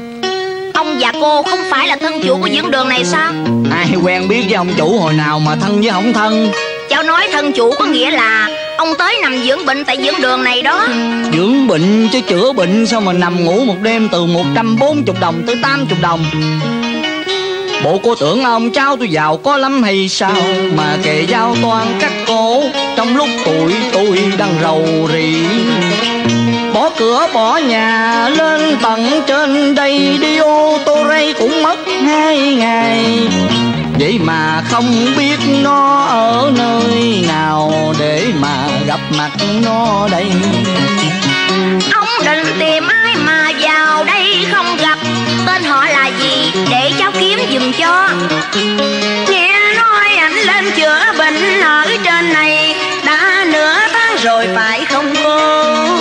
Ông và cô không phải là thân chủ của dưỡng đường này sao? Ai quen biết với ông chủ hồi nào mà thân với không thân? Cháu nói thân chủ có nghĩa là Ông tới nằm dưỡng bệnh tại dưỡng đường này đó. Dưỡng bệnh chứ chữa bệnh Sao mà nằm ngủ một đêm từ 140 đồng tới 80 đồng? Bộ cô tưởng ông cháu tôi giàu có lắm hay sao? Mà kề giao toàn cắt cổ Trong lúc tuổi tôi đang rầu rĩ Bỏ cửa bỏ nhà, lên tận trên đây Đi, ô tô ray cũng mất hai ngày. Vậy mà không biết nó ở nơi nào Để mà gặp mặt nó đây. Ông định tìm ai mà vào đây không gặp, Tên họ là gì để cháu kiếm giùm cho. Nghe nói ảnh lên chữa bệnh ở trên này, Đã nửa tháng rồi phải không cô?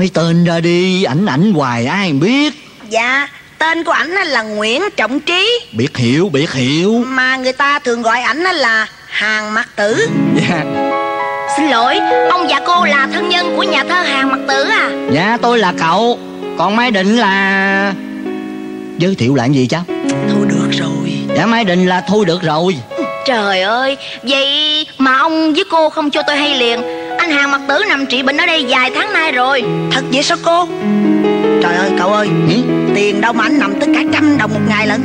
Nói tên ra đi Ảnh ảnh hoài ai biết. Dạ Tên của ảnh là Nguyễn Trọng Trí. Biết hiểu biết hiểu. Mà người ta thường gọi ảnh là Hàng Mặt Tử. Dạ. Xin lỗi Ông và cô là thân nhân của nhà thơ Hàng Mặc Tử à? Dạ tôi là cậu. Còn Mai Định là Giới thiệu lại gì cháu? Thôi được rồi. Dạ Mai Định là thôi được rồi Trời ơi Vậy mà ông với cô không cho tôi hay liền. Anh Hàng Mặc Tử nằm trị bệnh ở đây vài tháng nay rồi. Thật vậy sao cô? Trời ơi cậu ơi ừ? Tiền đâu mà anh nằm tới cả trăm đồng một ngày lận.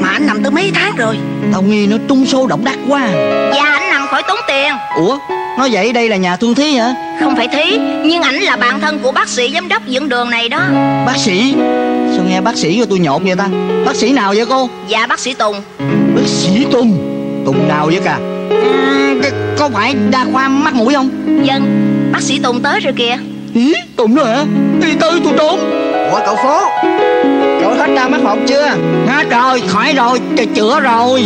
Mà anh nằm tới mấy tháng rồi. Tao nghi nó trung số động đắc quá. Và anh nằm khỏi tốn tiền. Ủa Nói vậy đây là nhà thương thí hả? Không phải thí Nhưng ảnh là bạn thân của bác sĩ giám đốc dưỡng đường này đó. Bác sĩ? Sao nghe bác sĩ của tôi nhộn vậy ta? Bác sĩ nào vậy cô? Dạ bác sĩ Tùng sĩ Tùng Tùng nào vậy cả à, Có phải đa khoa mắt mũi không? Dân Bác sĩ Tùng tới rồi kìa. Ý Tùng nữa hả? Đi tới tôi trốn Ủa cậu phố Cậu hết đau mắt hột chưa? Hết rồi khỏi rồi ch- chữa rồi.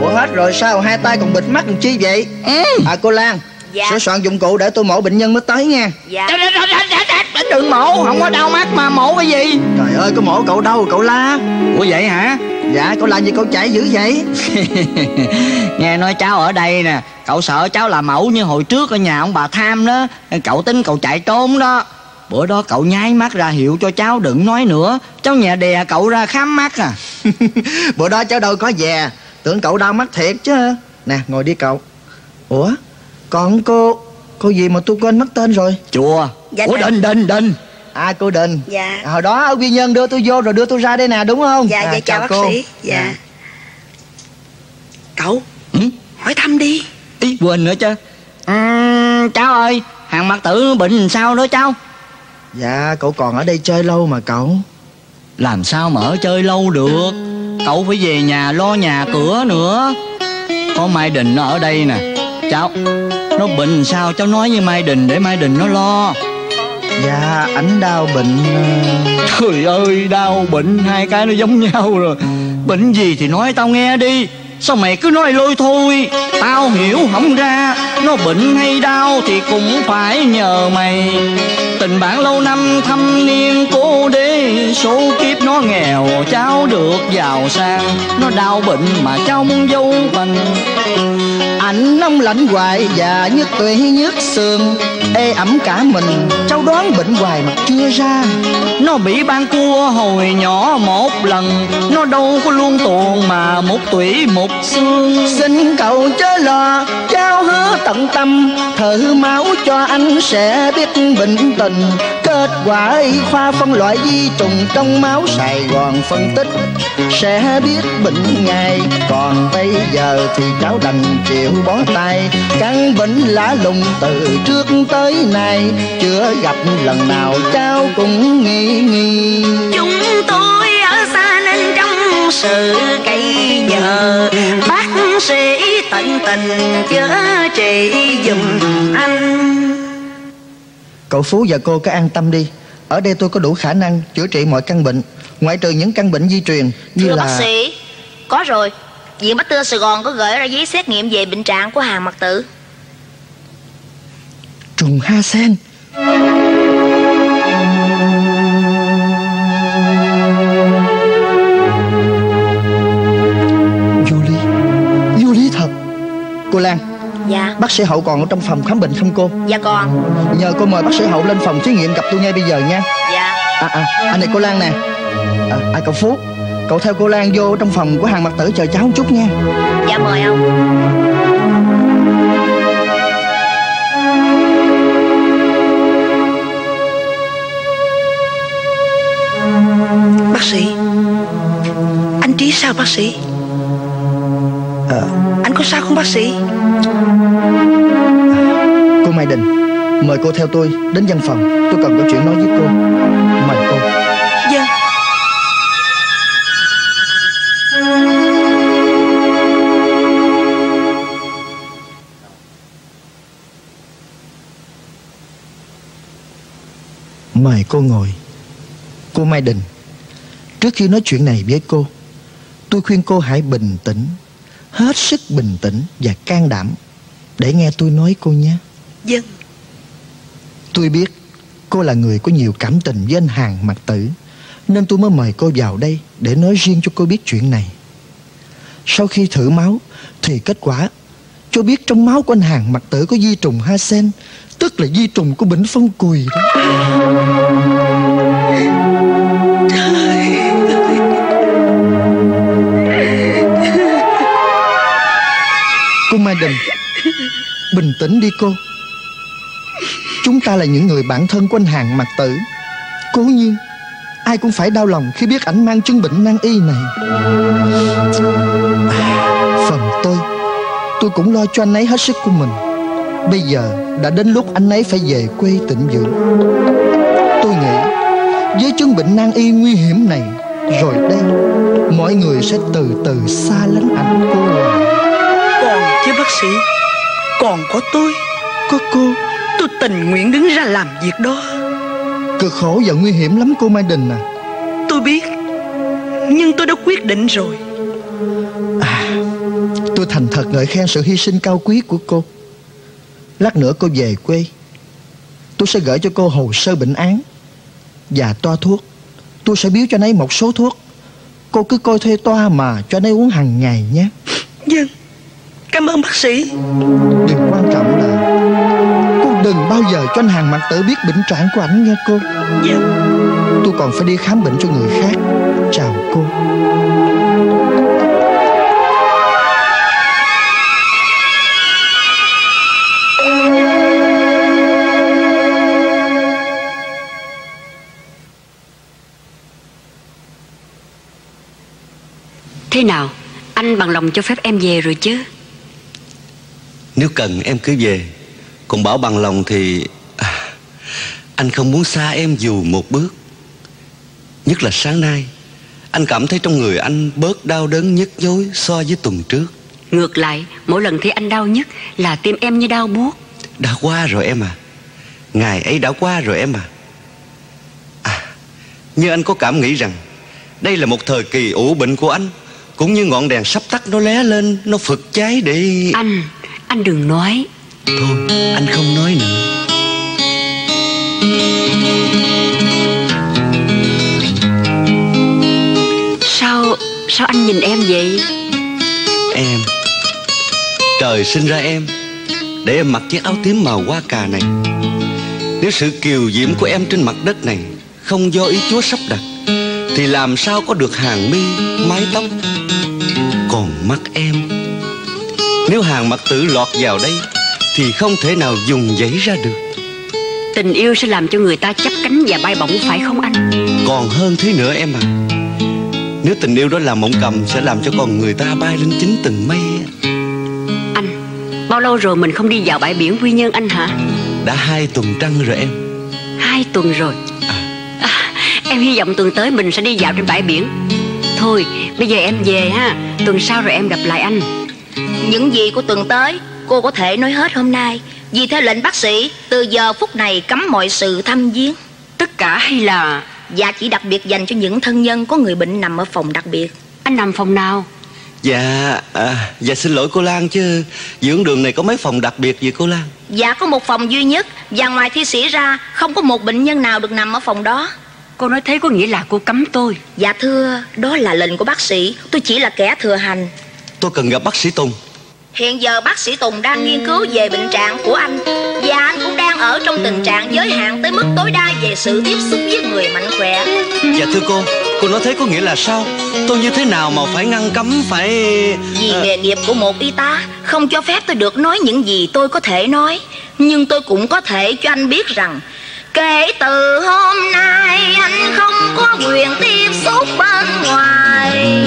Ủa hết rồi sao hai tay còn bịt mắt làm chi vậy? Ừ. À cô Lan Dạ. Sửa soạn dụng cụ để tôi mổ bệnh nhân mới tới nha. Dạ. Đừng mổ không có đau mắt mà mổ cái gì. Trời ơi có mổ cậu đâu cậu la. Ủa vậy hả Dạ cậu làm gì cậu chạy dữ vậy? [LAUGHS] Nghe nói cháu ở đây nè Cậu sợ cháu làm mẫu như hồi trước ở nhà ông bà Tham đó. Cậu tính cậu chạy trốn đó. Bữa đó cậu nháy mắt ra hiệu cho cháu đừng nói nữa. Cháu nhà đè cậu ra khám mắt à. [LAUGHS] Bữa đó cháu đâu có về. Tưởng cậu đau mắt thiệt chứ. Nè ngồi đi cậu. Ủa còn cô Cô gì mà tôi quên mất tên rồi? Chùa. Dạ, Ủa dạ. đình đình đình À cô Đình. Dạ. Hồi đó ở Quy Nhân đưa tôi vô rồi đưa tôi ra đây nè đúng không? Dạ, à, dạ chào bác cô. sĩ. Dạ. Cậu Ừ? Hỏi thăm đi. Ý quên nữa chứ. À, Cháu ơi Hàng mặt tử bệnh làm sao đó cháu? Dạ cậu còn ở đây chơi lâu mà cậu. Làm sao mà ở chơi lâu được? Cậu phải về nhà lo nhà cửa nữa. Có Mai Đình nó ở đây nè. Cháu Nó bệnh sao? Cháu nói với Mai Đình Để Mai Đình nó lo Dạ ảnh đau bệnh ờ. Trời ơi, đau bệnh, Hai cái nó giống nhau rồi. Bệnh gì thì nói tao nghe đi. Sao mày cứ nói lôi thôi? Tao hiểu không ra. Nó bệnh hay đau thì cũng phải nhờ mày. Tình bạn lâu năm thâm niên, cố đế Số kiếp. Nó nghèo, cháu được giàu sang. Nó đau bệnh mà cháu muốn dâu bằng Ảnh nóng lạnh hoài và như tủy nhức xương Ê, ẩm cả mình Cháu đoán bệnh hoài mà chưa ra. Nó bị ban cua hồi nhỏ một lần. Nó đâu có luôn tuồn mà một tuổi một xương. Xin cậu chớ lo Cháu hứa tận tâm. Thử máu cho anh sẽ biết bệnh tình. Kết quả y khoa phân loại di trùng trong máu Sài Gòn phân tích. Sẽ biết bệnh ngày, Còn bây giờ thì cháu đành chịu bó tay Căn bệnh lạ lùng từ trước tới nay. Chưa gặp lần nào cháu cũng nghi nghi. Chúng tôi ở xa nên trong sự cây nhờ. Bác sĩ tận tình chữa trị giùm anh. Cậu Phú và cô cứ an tâm đi. Ở đây tôi có đủ khả năng chữa trị mọi căn bệnh Ngoại trừ những căn bệnh di truyền Như Thưa là bác sĩ Có rồi Viện Bách Tư Sài Gòn có gửi ra giấy xét nghiệm về bệnh trạng của hàng mặt tử. Trùng ha sen. Vô lý. Vô lý thật. Cô Lan. Dạ. Bác sĩ Hậu còn ở trong phòng khám bệnh không cô? Dạ còn. Nhờ cô mời bác sĩ Hậu lên phòng thí nghiệm gặp tôi ngay bây giờ nha. Dạ. À à. Anh này cô Lan nè. À, à cậu Phú Cậu theo cô Lan vô trong phòng của hàng mặt tử chờ cháu một chút nha. Dạ mời ông. Bác sĩ Anh Trí sao bác sĩ? Ờ. Anh có sao không bác sĩ? Cô Mai Đình Mời cô theo tôi đến văn phòng. Tôi cần có chuyện nói với cô Mời cô ngồi. Cô Mai Đình Trước khi nói chuyện này với cô Tôi khuyên cô hãy bình tĩnh Hết sức bình tĩnh và can đảm Để nghe tôi nói cô nhé. Vâng. Tôi biết cô là người có nhiều cảm tình với anh Hàng Mặt Tử Nên tôi mới mời cô vào đây Để nói riêng cho cô biết chuyện này. Sau khi thử máu Thì kết quả Cho biết trong máu của anh Hàng Mặt Tử có di trùng ha sen Tức là di trùng của bệnh phong cùi đó. Cô Mai Đình Bình tĩnh đi cô. Chúng ta là những người bạn thân của anh Hàng Mặt Tử. Cố nhiên Ai cũng phải đau lòng khi biết ảnh mang chứng bệnh nan y này. À, Phần tôi Tôi cũng lo cho anh ấy hết sức của mình. Bây giờ đã đến lúc anh ấy phải về quê tịnh dưỡng. Tôi nghĩ Với chứng bệnh nan y nguy hiểm này Rồi đây Mọi người sẽ từ từ xa lánh ảnh cô à. Còn chứ bác sĩ Còn có tôi Có cô Tôi tình nguyện đứng ra làm việc đó. Cực khổ và nguy hiểm lắm cô Mai Đình à. Tôi biết Nhưng tôi đã quyết định rồi. Tôi thành thật ngợi khen sự hy sinh cao quý của cô Lát nữa cô về quê. Tôi sẽ gửi cho cô hồ sơ bệnh án Và toa thuốc. Tôi sẽ biếu cho anh ấy một số thuốc. Cô cứ coi thuê toa mà cho anh ấy uống hàng ngày nhé. Vâng. Cảm ơn bác sĩ. Điều quan trọng là Cô đừng bao giờ cho anh hàng mặt tử biết bệnh trạng của ảnh nha cô. Vâng. Tôi còn phải đi khám bệnh cho người khác. Chào cô Thế nào? Anh bằng lòng cho phép em về rồi chứ? Nếu cần em cứ về. Còn bảo bằng lòng thì à, Anh không muốn xa em dù một bước. Nhất là sáng nay Anh cảm thấy trong người anh bớt đau đớn nhức nhối so với tuần trước. Ngược lại Mỗi lần thấy anh đau nhất Là tim em như đau buốt. Đã qua rồi em à. Ngày ấy đã qua rồi em à. À Như anh có cảm nghĩ rằng Đây là một thời kỳ ủ bệnh của anh Cũng như ngọn đèn sắp tắt nó lé lên Nó phực cháy để Anh Anh đừng nói. Thôi anh không nói nữa. Sao Sao anh nhìn em vậy? Em Trời sinh ra em Để em mặc chiếc áo tím màu hoa cà này. Nếu sự kiều diễm của em trên mặt đất này Không do ý Chúa sắp đặt Thì làm sao có được hàng mi Mái tóc? Còn mắt em. Nếu hàng mặt tử lọt vào đây Thì không thể nào dùng giấy ra được. Tình yêu sẽ làm cho người ta chấp cánh và bay bổng phải không anh? Còn hơn thế nữa em à Nếu tình yêu đó là mộng cầm Sẽ làm cho con người ta bay lên chính từng mây. Anh Bao lâu rồi mình không đi dạo bãi biển Quy Nhơn anh hả? Đã hai tuần trăng rồi em. Hai tuần rồi Em hy vọng tuần tới mình sẽ đi dạo trên bãi biển. Thôi bây giờ em về ha. Tuần sau rồi em gặp lại anh. Những gì của tuần tới Cô có thể nói hết hôm nay. Vì theo lệnh bác sĩ Từ giờ phút này cấm mọi sự thăm viếng. Tất cả hay là Dạ chỉ đặc biệt dành cho những thân nhân Có người bệnh nằm ở phòng đặc biệt. Anh nằm phòng nào? Dạ à, Dạ xin lỗi cô Lan chứ. Dưỡng đường này có mấy phòng đặc biệt gì cô Lan? Dạ có một phòng duy nhất. Và ngoài thi sĩ ra Không có một bệnh nhân nào được nằm ở phòng đó Cô nói thế có nghĩa là cô cấm tôi. Dạ thưa Đó là lệnh của bác sĩ. Tôi chỉ là kẻ thừa hành. Tôi cần gặp bác sĩ Tùng. Hiện giờ bác sĩ Tùng đang nghiên cứu về bệnh trạng của anh. Và anh cũng đang ở trong tình trạng giới hạn tới mức tối đa về sự tiếp xúc với người mạnh khỏe. Dạ thưa cô Cô nói thế có nghĩa là sao? Tôi như thế nào mà phải ngăn cấm phải Vì à, nghề nghiệp của một y tá Không cho phép tôi được nói những gì tôi có thể nói. Nhưng tôi cũng có thể cho anh biết rằng Kể từ hôm nay anh không có quyền tiếp xúc bên ngoài.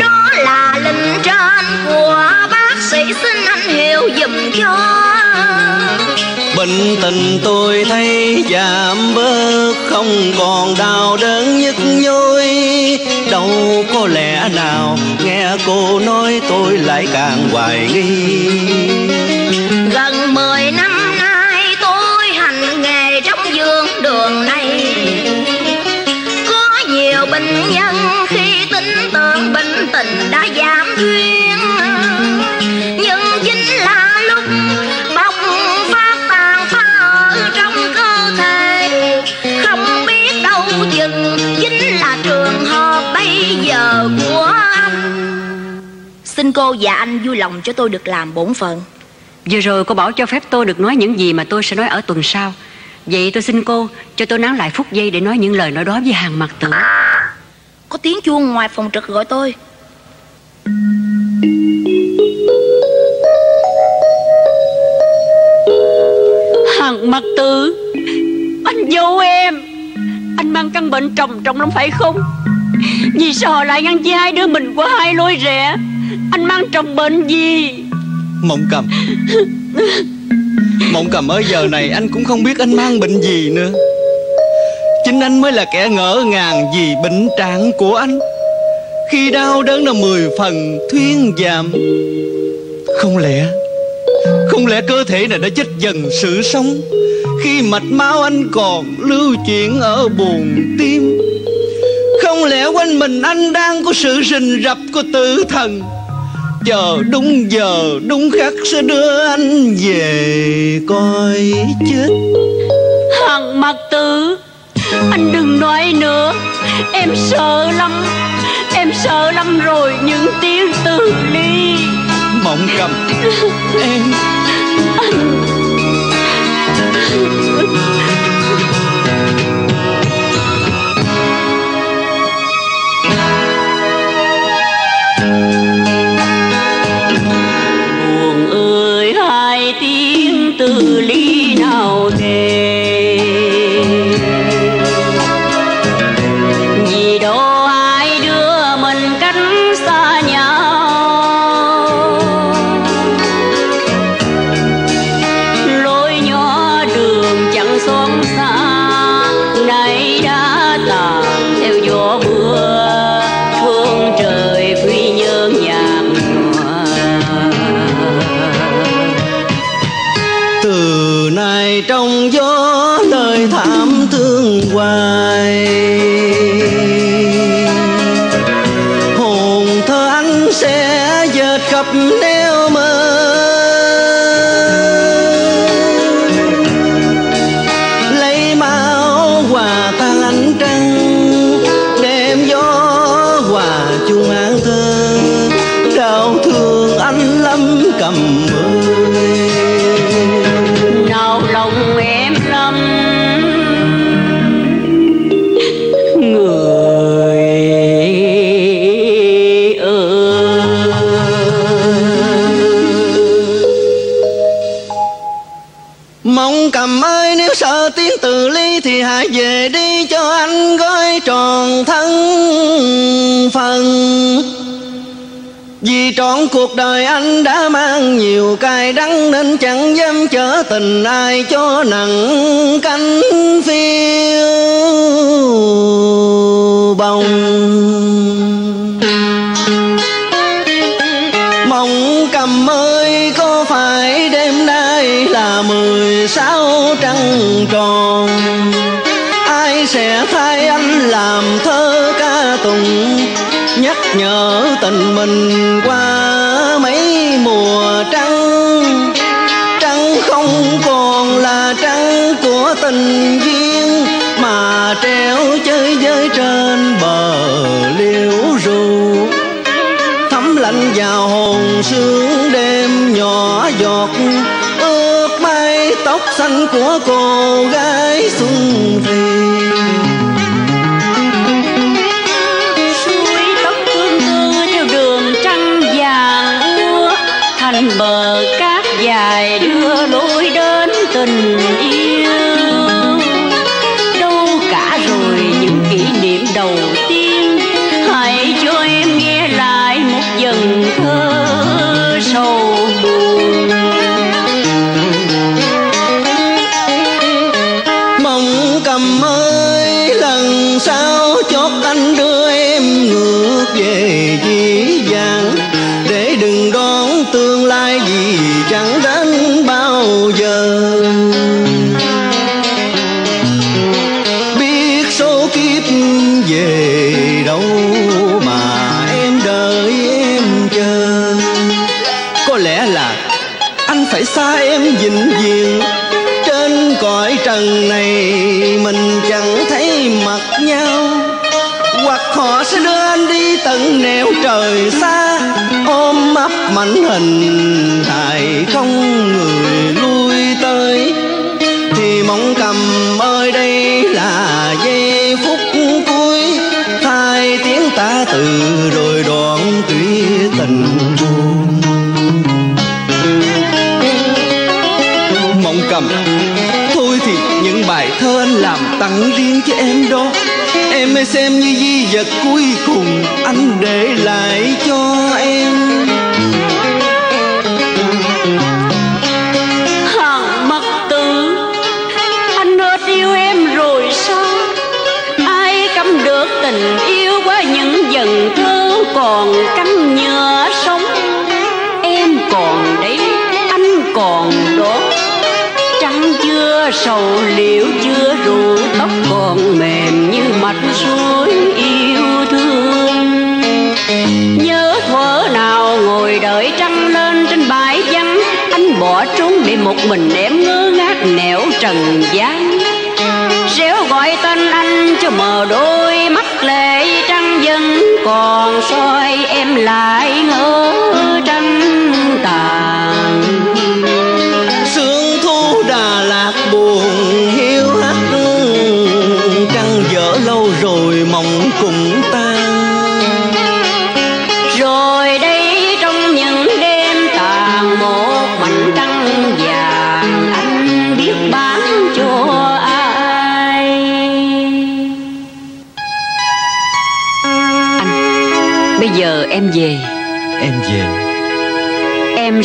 Đó là lệnh trên của bác sĩ, xin anh hiểu dùm cho. Bệnh tình tôi thấy giảm bớt, Không còn đau đớn nhức nhối. Đâu có lẽ nào Nghe cô nói tôi lại càng hoài nghi. Xin cô và anh vui lòng cho tôi được làm bổn phận. Vừa rồi cô bảo cho phép tôi được nói những gì mà tôi sẽ nói ở tuần sau. Vậy tôi xin cô cho tôi nán lại phút giây để nói những lời nói đó với hàng mặt tử Có tiếng chuông ngoài phòng trực gọi tôi Hằng mặt tử, Anh dâu em. Anh mang căn bệnh trầm trọng lắm phải không? Vì sao họ lại ngăn chia hai đứa mình qua hai lối rẽ? Anh mang trọng bệnh gì? Mộng cầm. Mộng cầm, ở giờ này anh cũng không biết anh mang bệnh gì nữa. Chính anh mới là kẻ ngỡ ngàng vì bệnh trạng của anh. Khi đau đớn là mười phần, thuyên giảm. Không lẽ Không lẽ cơ thể này đã chết dần sự sống? Khi mạch máu anh còn lưu chuyển ở buồn tim. Không lẽ quanh mình anh đang có sự rình rập của tử thần? Chờ đúng giờ, đúng khắc sẽ đưa anh về coi chết. Hằng mặt tử, Anh đừng nói nữa, Em sợ lắm. Em sợ lắm rồi những tiếng từ ly. Mộng cầm. [LAUGHS] Em. Buồn ơi hai tiếng từ ly nào trọn cuộc đời anh đã mang nhiều cay đắng Nên chẳng dám chở tình ai cho nặng cánh phiêu bồng. Mong cầm ơi, có phải đêm nay là mười sáu trăng tròn? Ai sẽ thay anh làm thơ ca tùng? Nhớ tình mình qua mấy mùa trăng Trăng không còn là trăng của tình duyên, Mà treo chơi với trên bờ liễu ru. Thấm lạnh vào hồn sương đêm nhỏ giọt ướt mái tóc xanh của cô gái xuân thì dài đưa lối đến tình yêu. Mảnh hình hài không người lui tới. Thì mong cầm ơi, đây là giây phút cuối. Thay tiếng ta từ rồi đoạn tùy tình buồn. Mong cầm, thôi thì những bài thơ anh làm tặng riêng cho em đó. Em hãy xem như di vật cuối cùng anh để lại cho một mình em ngơ ngác nẻo trần gian. Réo gọi tên anh cho mờ đôi.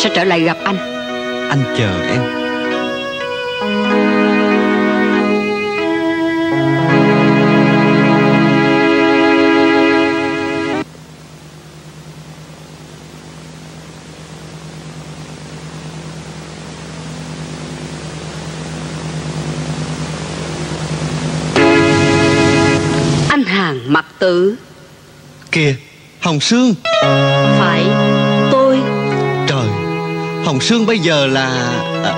Sẽ trở lại gặp anh. Anh chờ em. Anh hàng mặc tử. Kìa hồng sương sương bây giờ là à,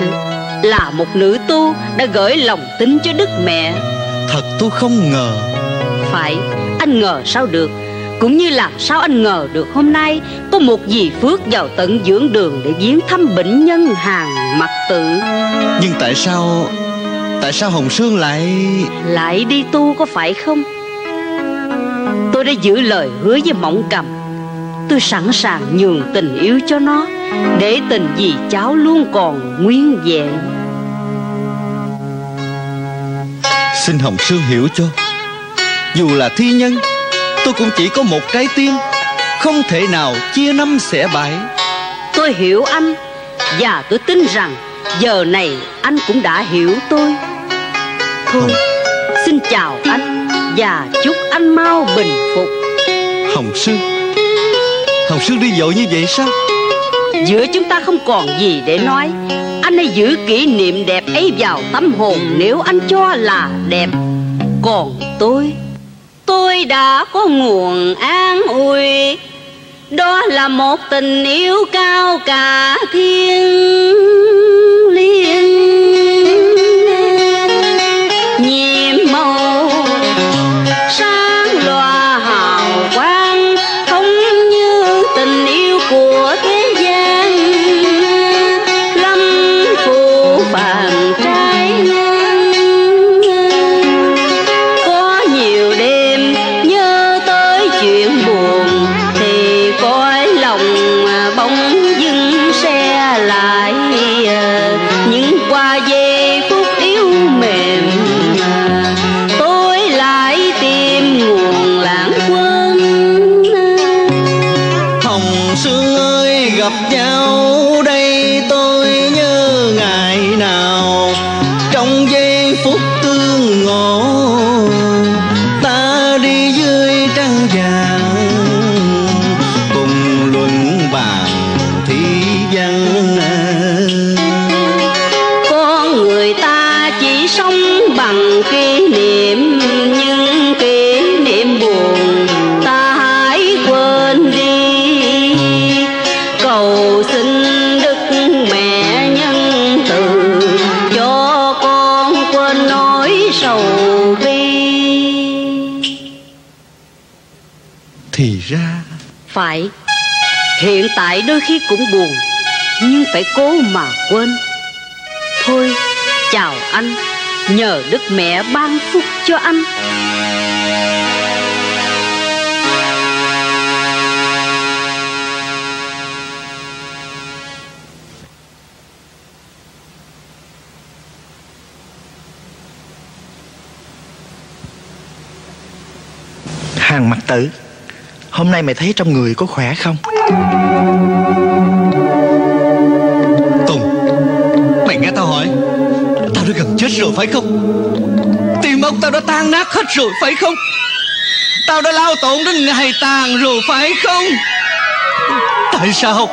là một nữ tu đã gửi lòng tin cho đức mẹ. Thật tôi không ngờ. Phải anh ngờ sao được? Cũng như làm sao anh ngờ được hôm nay có một dì phước vào tận dưỡng đường để viếng thăm bệnh nhân hàng mặc tử? Nhưng tại sao tại sao hồng sương lại lại đi tu có phải không? Tôi đã giữ lời hứa với mộng cầm tôi sẵn sàng nhường tình yêu cho nó để tình dì cháu luôn còn nguyên vẹn. Xin Hồng Sương hiểu cho. Dù là thi nhân Tôi cũng chỉ có một trái tim. Không thể nào chia năm xẻ bảy. Tôi hiểu anh Và tôi tin rằng Giờ này anh cũng đã hiểu tôi. Thôi Xin chào anh Và chúc anh mau bình phục. Hồng Sương. Hồng Sương đi dội như vậy sao Giữa chúng ta không còn gì để nói. Anh hãy giữ kỷ niệm đẹp ấy vào tâm hồn Nếu anh cho là đẹp. Còn tôi Tôi đã có nguồn an ủi. Đó là một tình yêu cao cả thiên. Đôi khi cũng buồn, nhưng phải cố mà quên. Thôi, chào anh, nhờ đức mẹ ban phúc cho anh. Hàng mặt tử, Hôm nay mày thấy trong người có khỏe không? Tùng, Mày nghe tao hỏi, Tao đã gần chết rồi phải không? Tim ông tao đã tan nát hết rồi phải không? Tao đã lao tổn đến ngày tàn rồi phải không? Tại sao?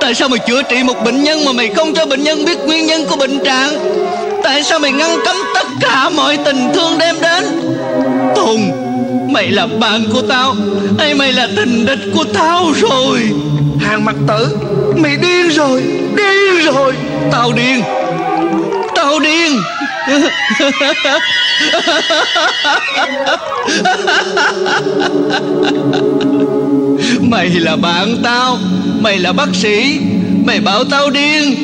Tại sao mày chữa trị một bệnh nhân Mà mày không cho bệnh nhân biết nguyên nhân của bệnh trạng? Tại sao mày ngăn cấm tất cả mọi tình thương đem đến? Tùng Mày là bạn của tao Hay mày là tình địch của tao rồi? Hàng mặt tử Mày điên rồi Điên rồi. Tao điên Tao điên. [LAUGHS] Mày là bạn tao Mày là bác sĩ Mày bảo tao điên.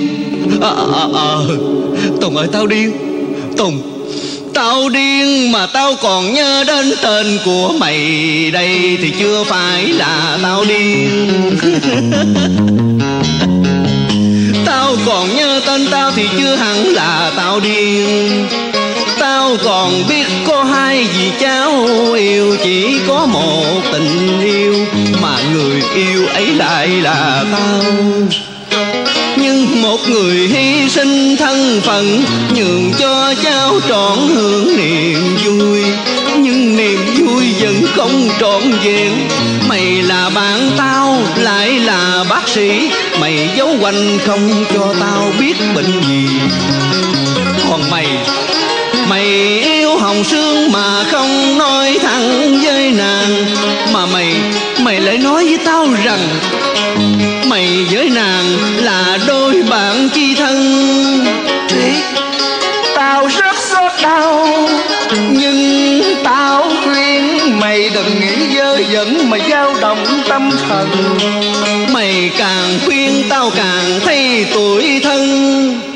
À, à, à. Tùng ơi tao điên. Tùng Tao điên mà tao còn nhớ đến tên của mày. Đây Thì chưa phải là tao điên. [LAUGHS] Tao còn nhớ tên tao thì chưa hẳn là tao điên. Tao còn biết có hai gì cháu yêu, Chỉ có một tình yêu, Mà người yêu ấy lại là tao một người hy sinh thân phận, nhường cho cháu trọn hưởng niềm vui. Nhưng niềm vui vẫn không trọn vẹn. Mày là bạn tao, lại là bác sĩ. Mày giấu quanh không cho tao biết bệnh gì. Còn mày mày yêu hồng sương mà không nói thẳng với nàng. Mà mày mày lại nói với tao rằng với nàng là đôi bạn chi thân. Thiệt Tao rất xót đau nhưng Tao khuyên mày đừng nghĩ dơ dẫn Mà dao động tâm thần. Mày càng khuyên tao càng thấy tuổi thân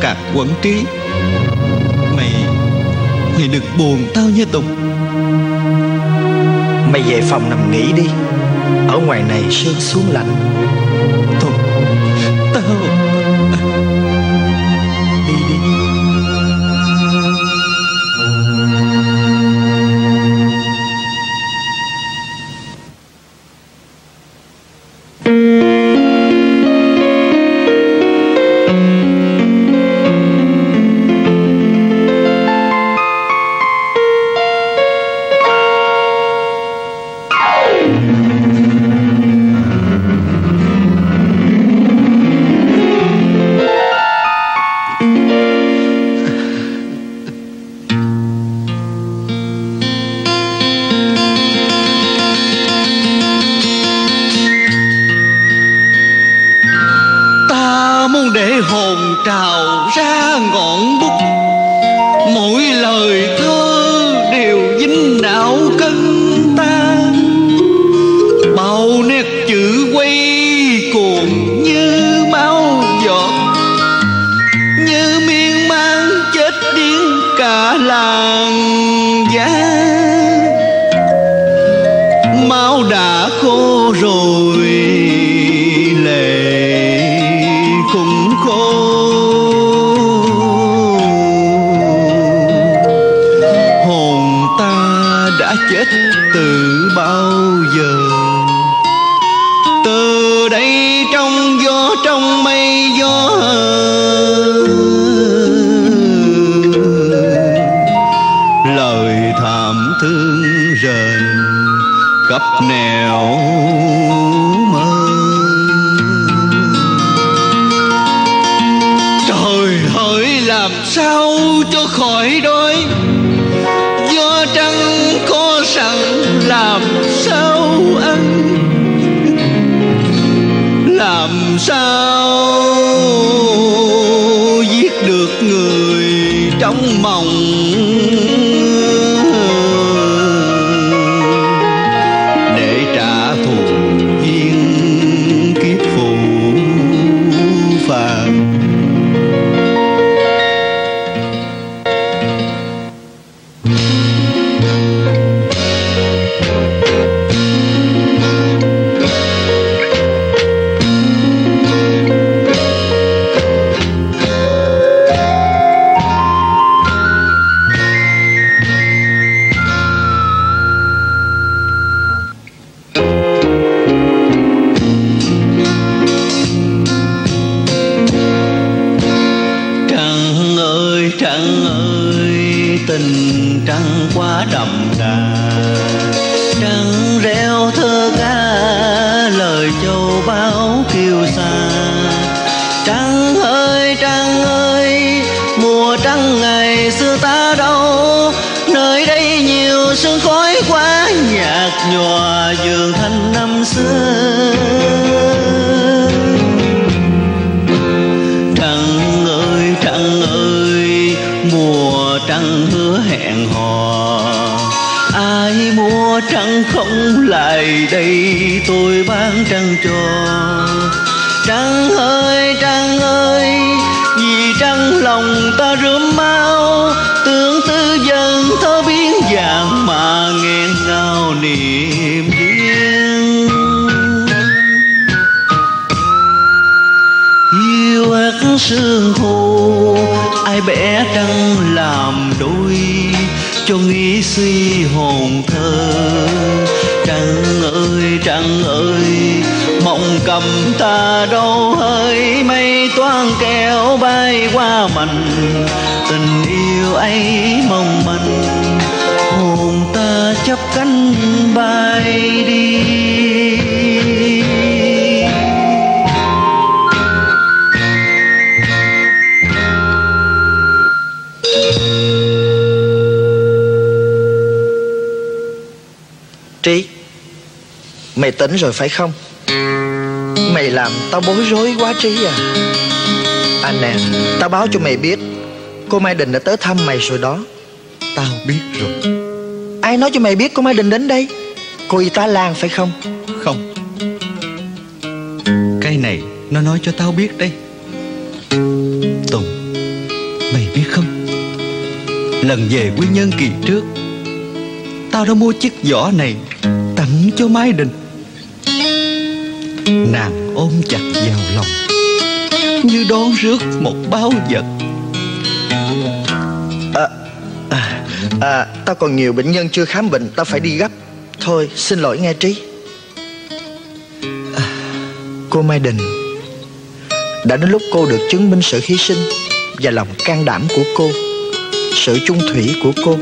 cạc quẩn trí. Mày Mày đừng buồn tao nha Tùng. Mày về phòng nằm nghỉ đi. Ở ngoài này sương xuống lạnh. Chàng ơi, mộng cầm ta đâu hơi, mây toan kéo bay qua mình tình yêu ấy. Mày tỉnh rồi phải không? Mày làm tao bối rối quá Trí à. Anh nè, Tao báo cho mày biết, Cô Mai Đình đã tới thăm mày rồi đó. Tao biết rồi. Ai nói cho mày biết cô Mai Đình đến đây? Cô y tá Lan phải không? Không. Cái này nó nói cho tao biết đây. Tùng, Mày biết không? Lần về quy nhân kỳ trước, Tao đã mua chiếc giỏ này Tặng cho Mai Đình. Nàng ôm chặt vào lòng Như đón rước một báo vật. À, à, à, Tao còn nhiều bệnh nhân chưa khám bệnh Tao phải đi gấp. Thôi xin lỗi nghe Trí. À, Cô Mai Đình Đã đến lúc cô được chứng minh sự hy sinh Và lòng can đảm của cô Sự chung thủy của cô.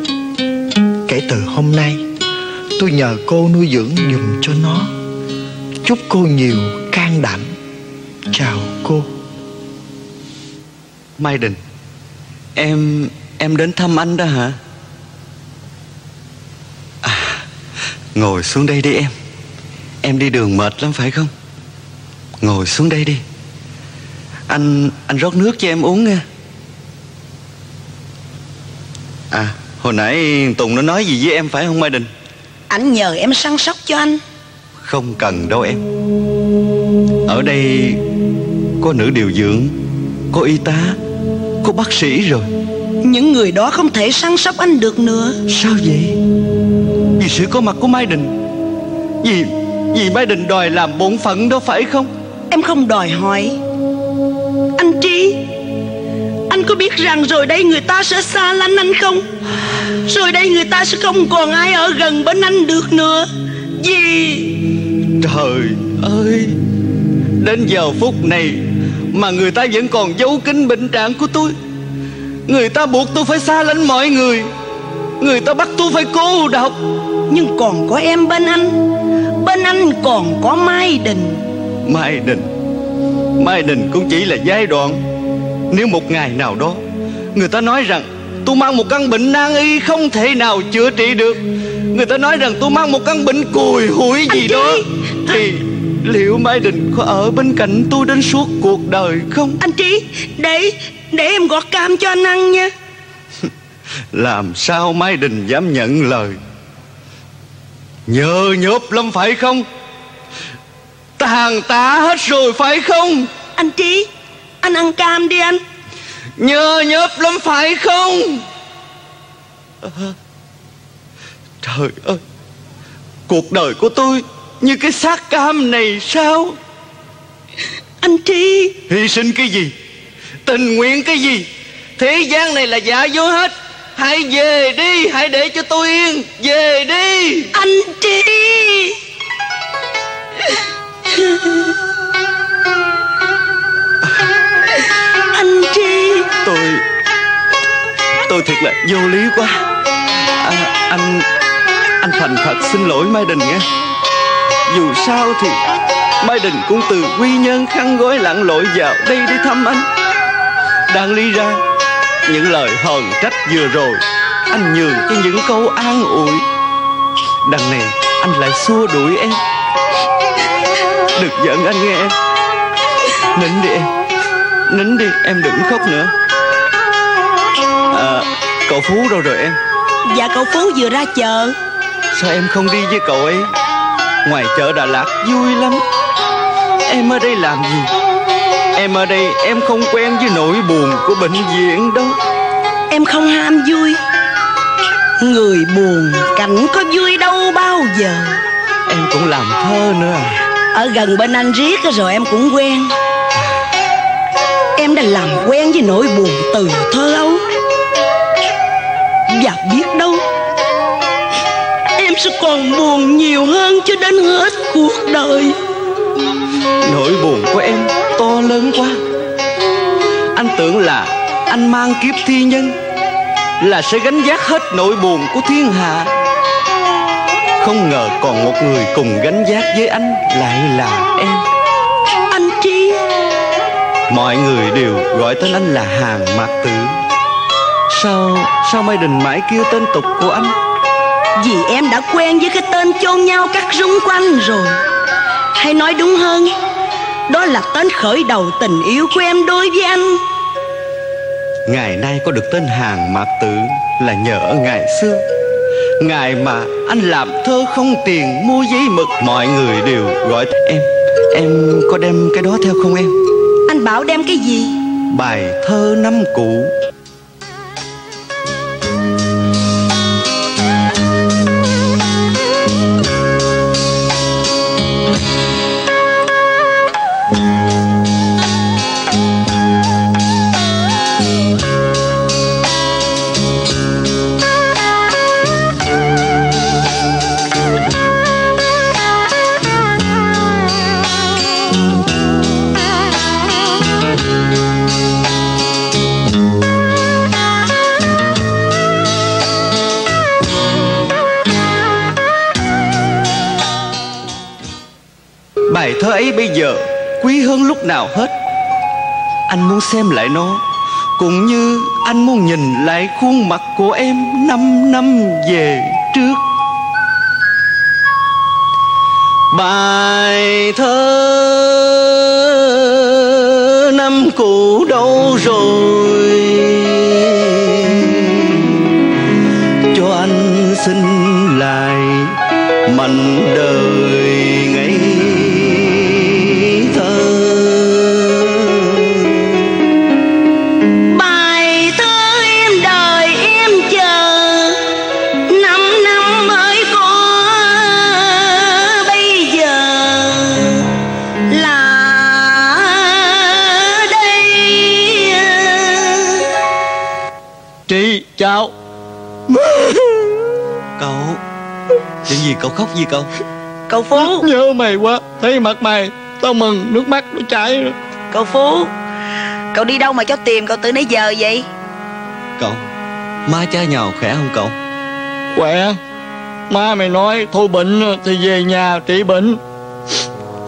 Kể từ hôm nay Tôi nhờ cô nuôi dưỡng dùm cho nó Chúc cô nhiều can đảm. Chào cô. Mai Đình Em Em đến thăm anh đó hả? À, Ngồi xuống đây đi em. Em đi đường mệt lắm phải không? Ngồi xuống đây đi. Anh Anh rót nước cho em uống nha. À Hồi nãy Tùng nó nói gì với em phải không Mai Đình? Anh nhờ em săn sóc cho anh Không cần đâu em. Ở đây Có nữ điều dưỡng Có y tá Có bác sĩ rồi. Những người đó không thể săn sóc anh được nữa. Sao vậy? Vì sự có mặt của Mai Đình. Vì Vì Mai Đình đòi làm bổn phận đó phải không? Em không đòi hỏi. Anh Trí Anh có biết rằng rồi đây người ta sẽ xa lánh anh không? Rồi đây người ta sẽ không còn ai ở gần bên anh được nữa Vì Trời ơi Đến giờ phút này Mà người ta vẫn còn giấu kín bệnh trạng của tôi. Người ta buộc tôi phải xa lánh mọi người. Người ta bắt tôi phải cô độc. Nhưng còn có em bên anh. Bên anh còn có Mai Đình. Mai Đình? Mai Đình cũng chỉ là giai đoạn. Nếu một ngày nào đó Người ta nói rằng tôi mang một căn bệnh nan y Không thể nào chữa trị được Người ta nói rằng tôi mang một căn bệnh cùi hủi gì đó. Thì liệu Mai Đình có ở bên cạnh tôi đến suốt cuộc đời không? Anh Trí Để để em gọt cam cho anh ăn nha. [LAUGHS] Làm sao Mai Đình dám nhận lời? Nhờ nhớp lắm phải không? Tàn tạ hết rồi phải không? Anh Trí Anh ăn cam đi anh. Nhờ nhớp lắm phải không? à, [LAUGHS] Trời ơi Cuộc đời của tôi Như cái xác cam này sao? Anh Trí Hy sinh cái gì? Tình nguyện cái gì? Thế gian này là giả dối hết. Hãy về đi Hãy để cho tôi yên. Về đi. Anh Trí Anh Trí Tôi Tôi thiệt là vô lý quá. À, Anh anh thành thật xin lỗi Mai Đình nghe Dù sao thì Mai Đình cũng từ quy nhân khăn gói lặn lội vào đây đi thăm anh. Đang lý ra, Những lời hờn trách vừa rồi, Anh nhường cho những câu an ủi. Đằng này, anh lại xua đuổi em. Đừng giận anh nghe em. Nín đi em. Nín đi, em đừng khóc nữa. À cậu Phú đâu rồi em? Dạ cậu Phú vừa ra chợ. Sao em không đi với cậu ấy? Ngoài chợ Đà Lạt vui lắm. Em ở đây làm gì? Em ở đây em không quen với nỗi buồn của bệnh viện đâu. Em không ham vui. Người buồn cảnh có vui đâu bao giờ. Em cũng làm thơ nữa à. Ở gần bên anh riết rồi em cũng quen. Em đã làm quen với nỗi buồn từ thơ ấu. Và biết đâu sẽ còn buồn nhiều hơn cho đến hết cuộc đời. Nỗi buồn của em to lớn quá. Anh tưởng là anh mang kiếp thi nhân Là sẽ gánh vác hết nỗi buồn của thiên hạ. Không ngờ còn một người cùng gánh vác với anh lại là em. Anh Trí Mọi người đều gọi tên anh là Hàng Mạc Tử. Sao Sao Mai Đình mãi kêu tên tục của anh Vì em đã quen với cái tên chôn nhau cắt rúng của anh rồi. Hay nói đúng hơn Đó là tên khởi đầu tình yêu của em đối với anh. Ngày nay có được tên Hàng Mạc Tử Là nhờ ở ngày xưa. Ngày mà anh làm thơ không tiền mua giấy mực Mọi người đều gọi em. Em có đem cái đó theo không em? Anh bảo đem cái gì? Bài thơ năm cũ xem lại nó. Cũng như anh muốn nhìn lại khuôn mặt của em năm năm về trước. Bài thơ năm cũ đâu rồi? Cho anh xin lại gì cậu khóc gì cậu? Cậu phú. Nhớ mày quá Thấy mặt mày Tao mừng nước mắt nó chảy rồi. Cậu phú cậu đi đâu mà cho tìm cậu từ nãy giờ vậy? Cậu Má cha nhào khỏe không cậu? Khỏe. Má mày nói thôi bệnh thì về nhà trị bệnh.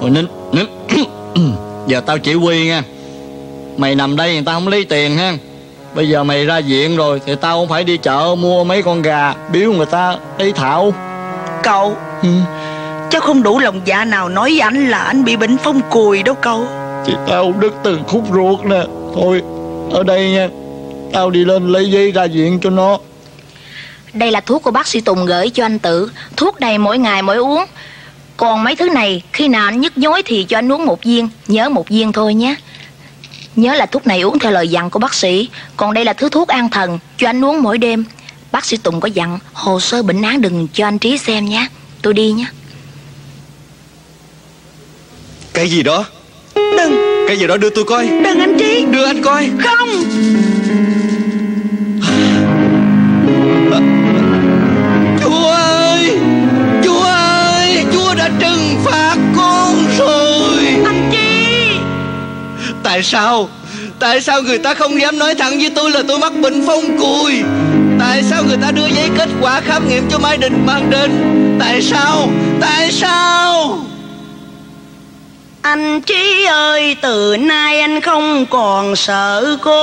Rồi nín nín. [CLEARS THROAT] Giờ tao chỉ quy nha. Mày nằm đây người ta không lấy tiền ha. Bây giờ mày ra viện rồi Thì tao không phải đi chợ mua mấy con gà Biếu người ta lấy thảo cậu. Ừ. cháu không đủ lòng dạ nào nói với anh là anh bị bệnh phong cùi đâu cậu. Thì tao đứt từng khúc ruột nè. Thôi ở đây nha. Tao đi lên lấy giấy ra viện cho nó. Đây là thuốc của bác sĩ Tùng gửi cho anh Tự Thuốc này mỗi ngày mỗi uống. Còn mấy thứ này khi nào anh nhức nhối thì cho anh uống một viên. Nhớ một viên thôi nhé. Nhớ là thuốc này uống theo lời dặn của bác sĩ. Còn đây là thứ thuốc an thần Cho anh uống mỗi đêm Bác sĩ Tùng có dặn Hồ sơ bệnh án đừng cho anh Trí xem nhé. Tôi đi nhé. Cái gì đó? Đừng. Cái gì đó đưa tôi coi. Đừng anh trí. Đưa anh coi. Không. Chúa ơi Chúa ơi Chúa đã trừng phạt con rồi. Anh trí. Tại sao? Tại sao người ta không dám nói thẳng với tôi là tôi mắc bệnh phong cùi Tại sao người ta đưa giấy kết quả khám nghiệm cho Mai Đình mang đến? Tại sao? Tại sao? Anh Trí ơi, từ nay anh không còn sợ cô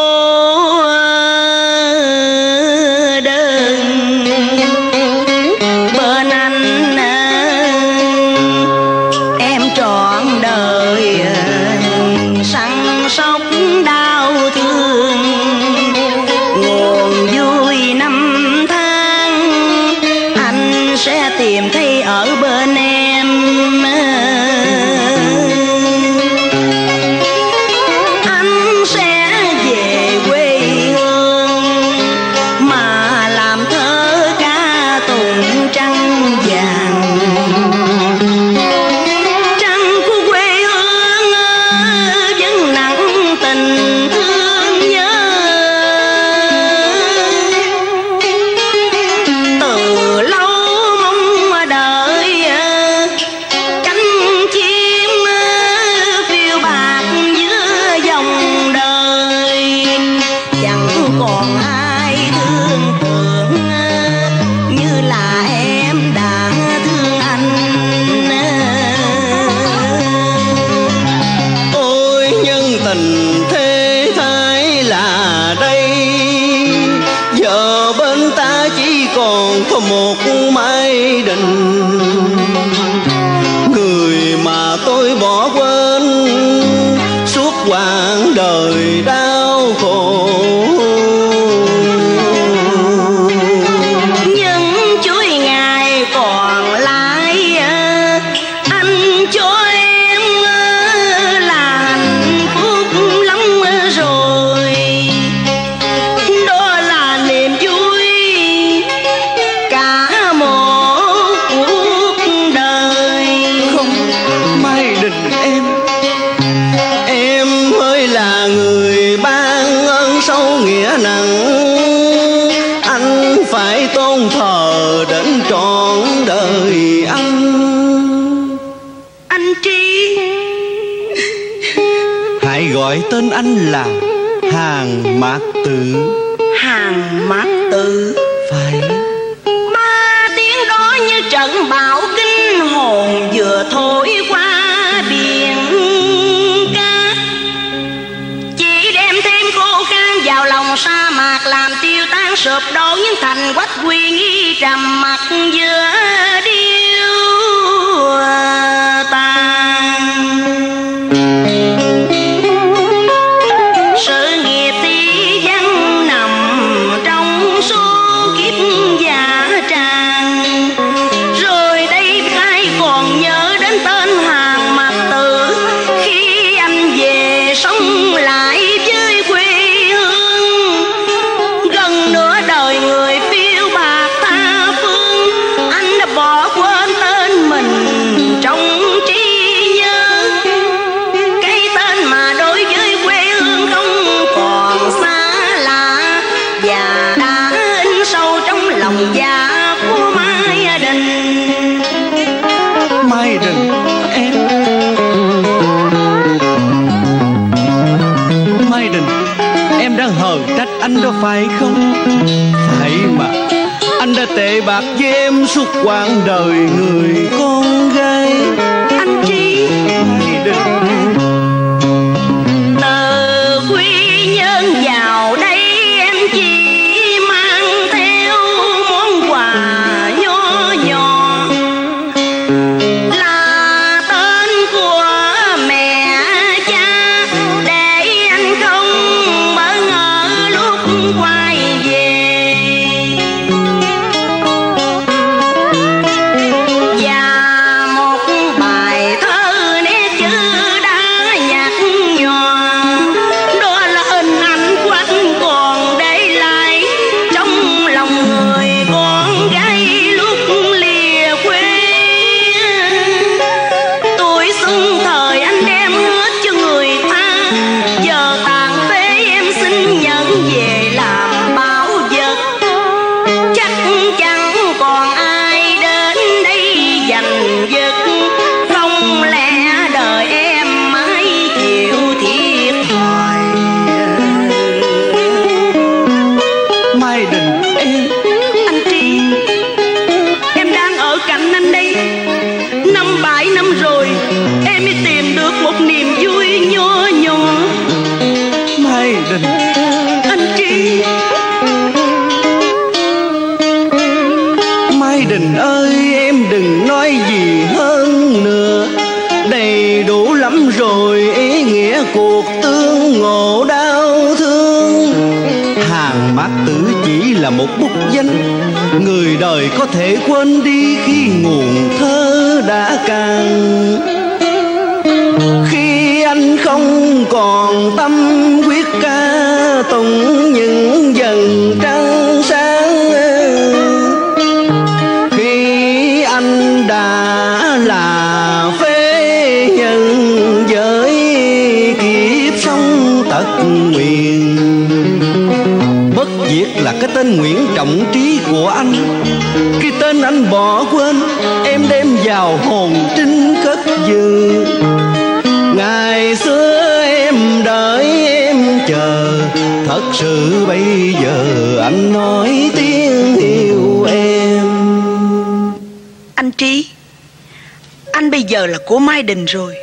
Đình rồi.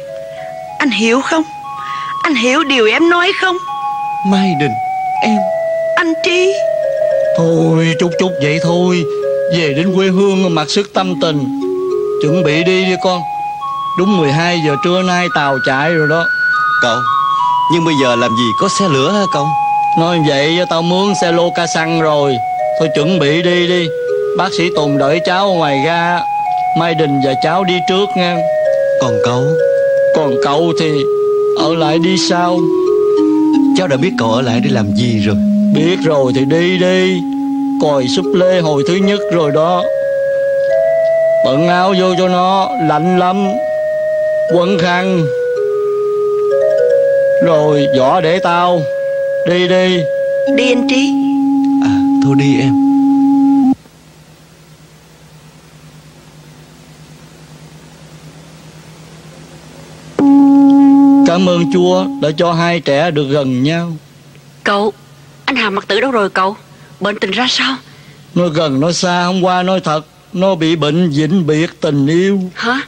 Anh hiểu không? Anh hiểu điều em nói không? Mai Đình em. Anh Trí. Thôi chút chút vậy thôi. Về đến quê hương mặc sức tâm tình. Chuẩn bị đi đi con. Đúng 12 giờ trưa nay tàu chạy rồi đó. Cậu Nhưng bây giờ làm gì có xe lửa hả cậu? Nói vậy tao mướn xe lô ca xăng rồi. Thôi chuẩn bị đi đi. Bác sĩ Tùng đợi cháu ở ngoài ga. Mai Đình và cháu đi trước nha Còn cậu? Còn cậu thì ở lại đi sau Cháu đã biết cậu ở lại để làm gì rồi. Biết rồi thì đi đi. Còi súp lê hồi thứ nhất rồi đó. Bận áo vô cho nó Lạnh lắm. Quấn khăn. Rồi vỏ để tao. Đi đi. Đi anh Trí. À thôi đi em Chúa đã cho hai trẻ được gần nhau. Cậu Anh Hà mặt tử đâu rồi cậu? Bệnh tình ra sao? Nói gần nói xa hôm qua nói thật. Nó bị bệnh vĩnh biệt tình yêu. Hả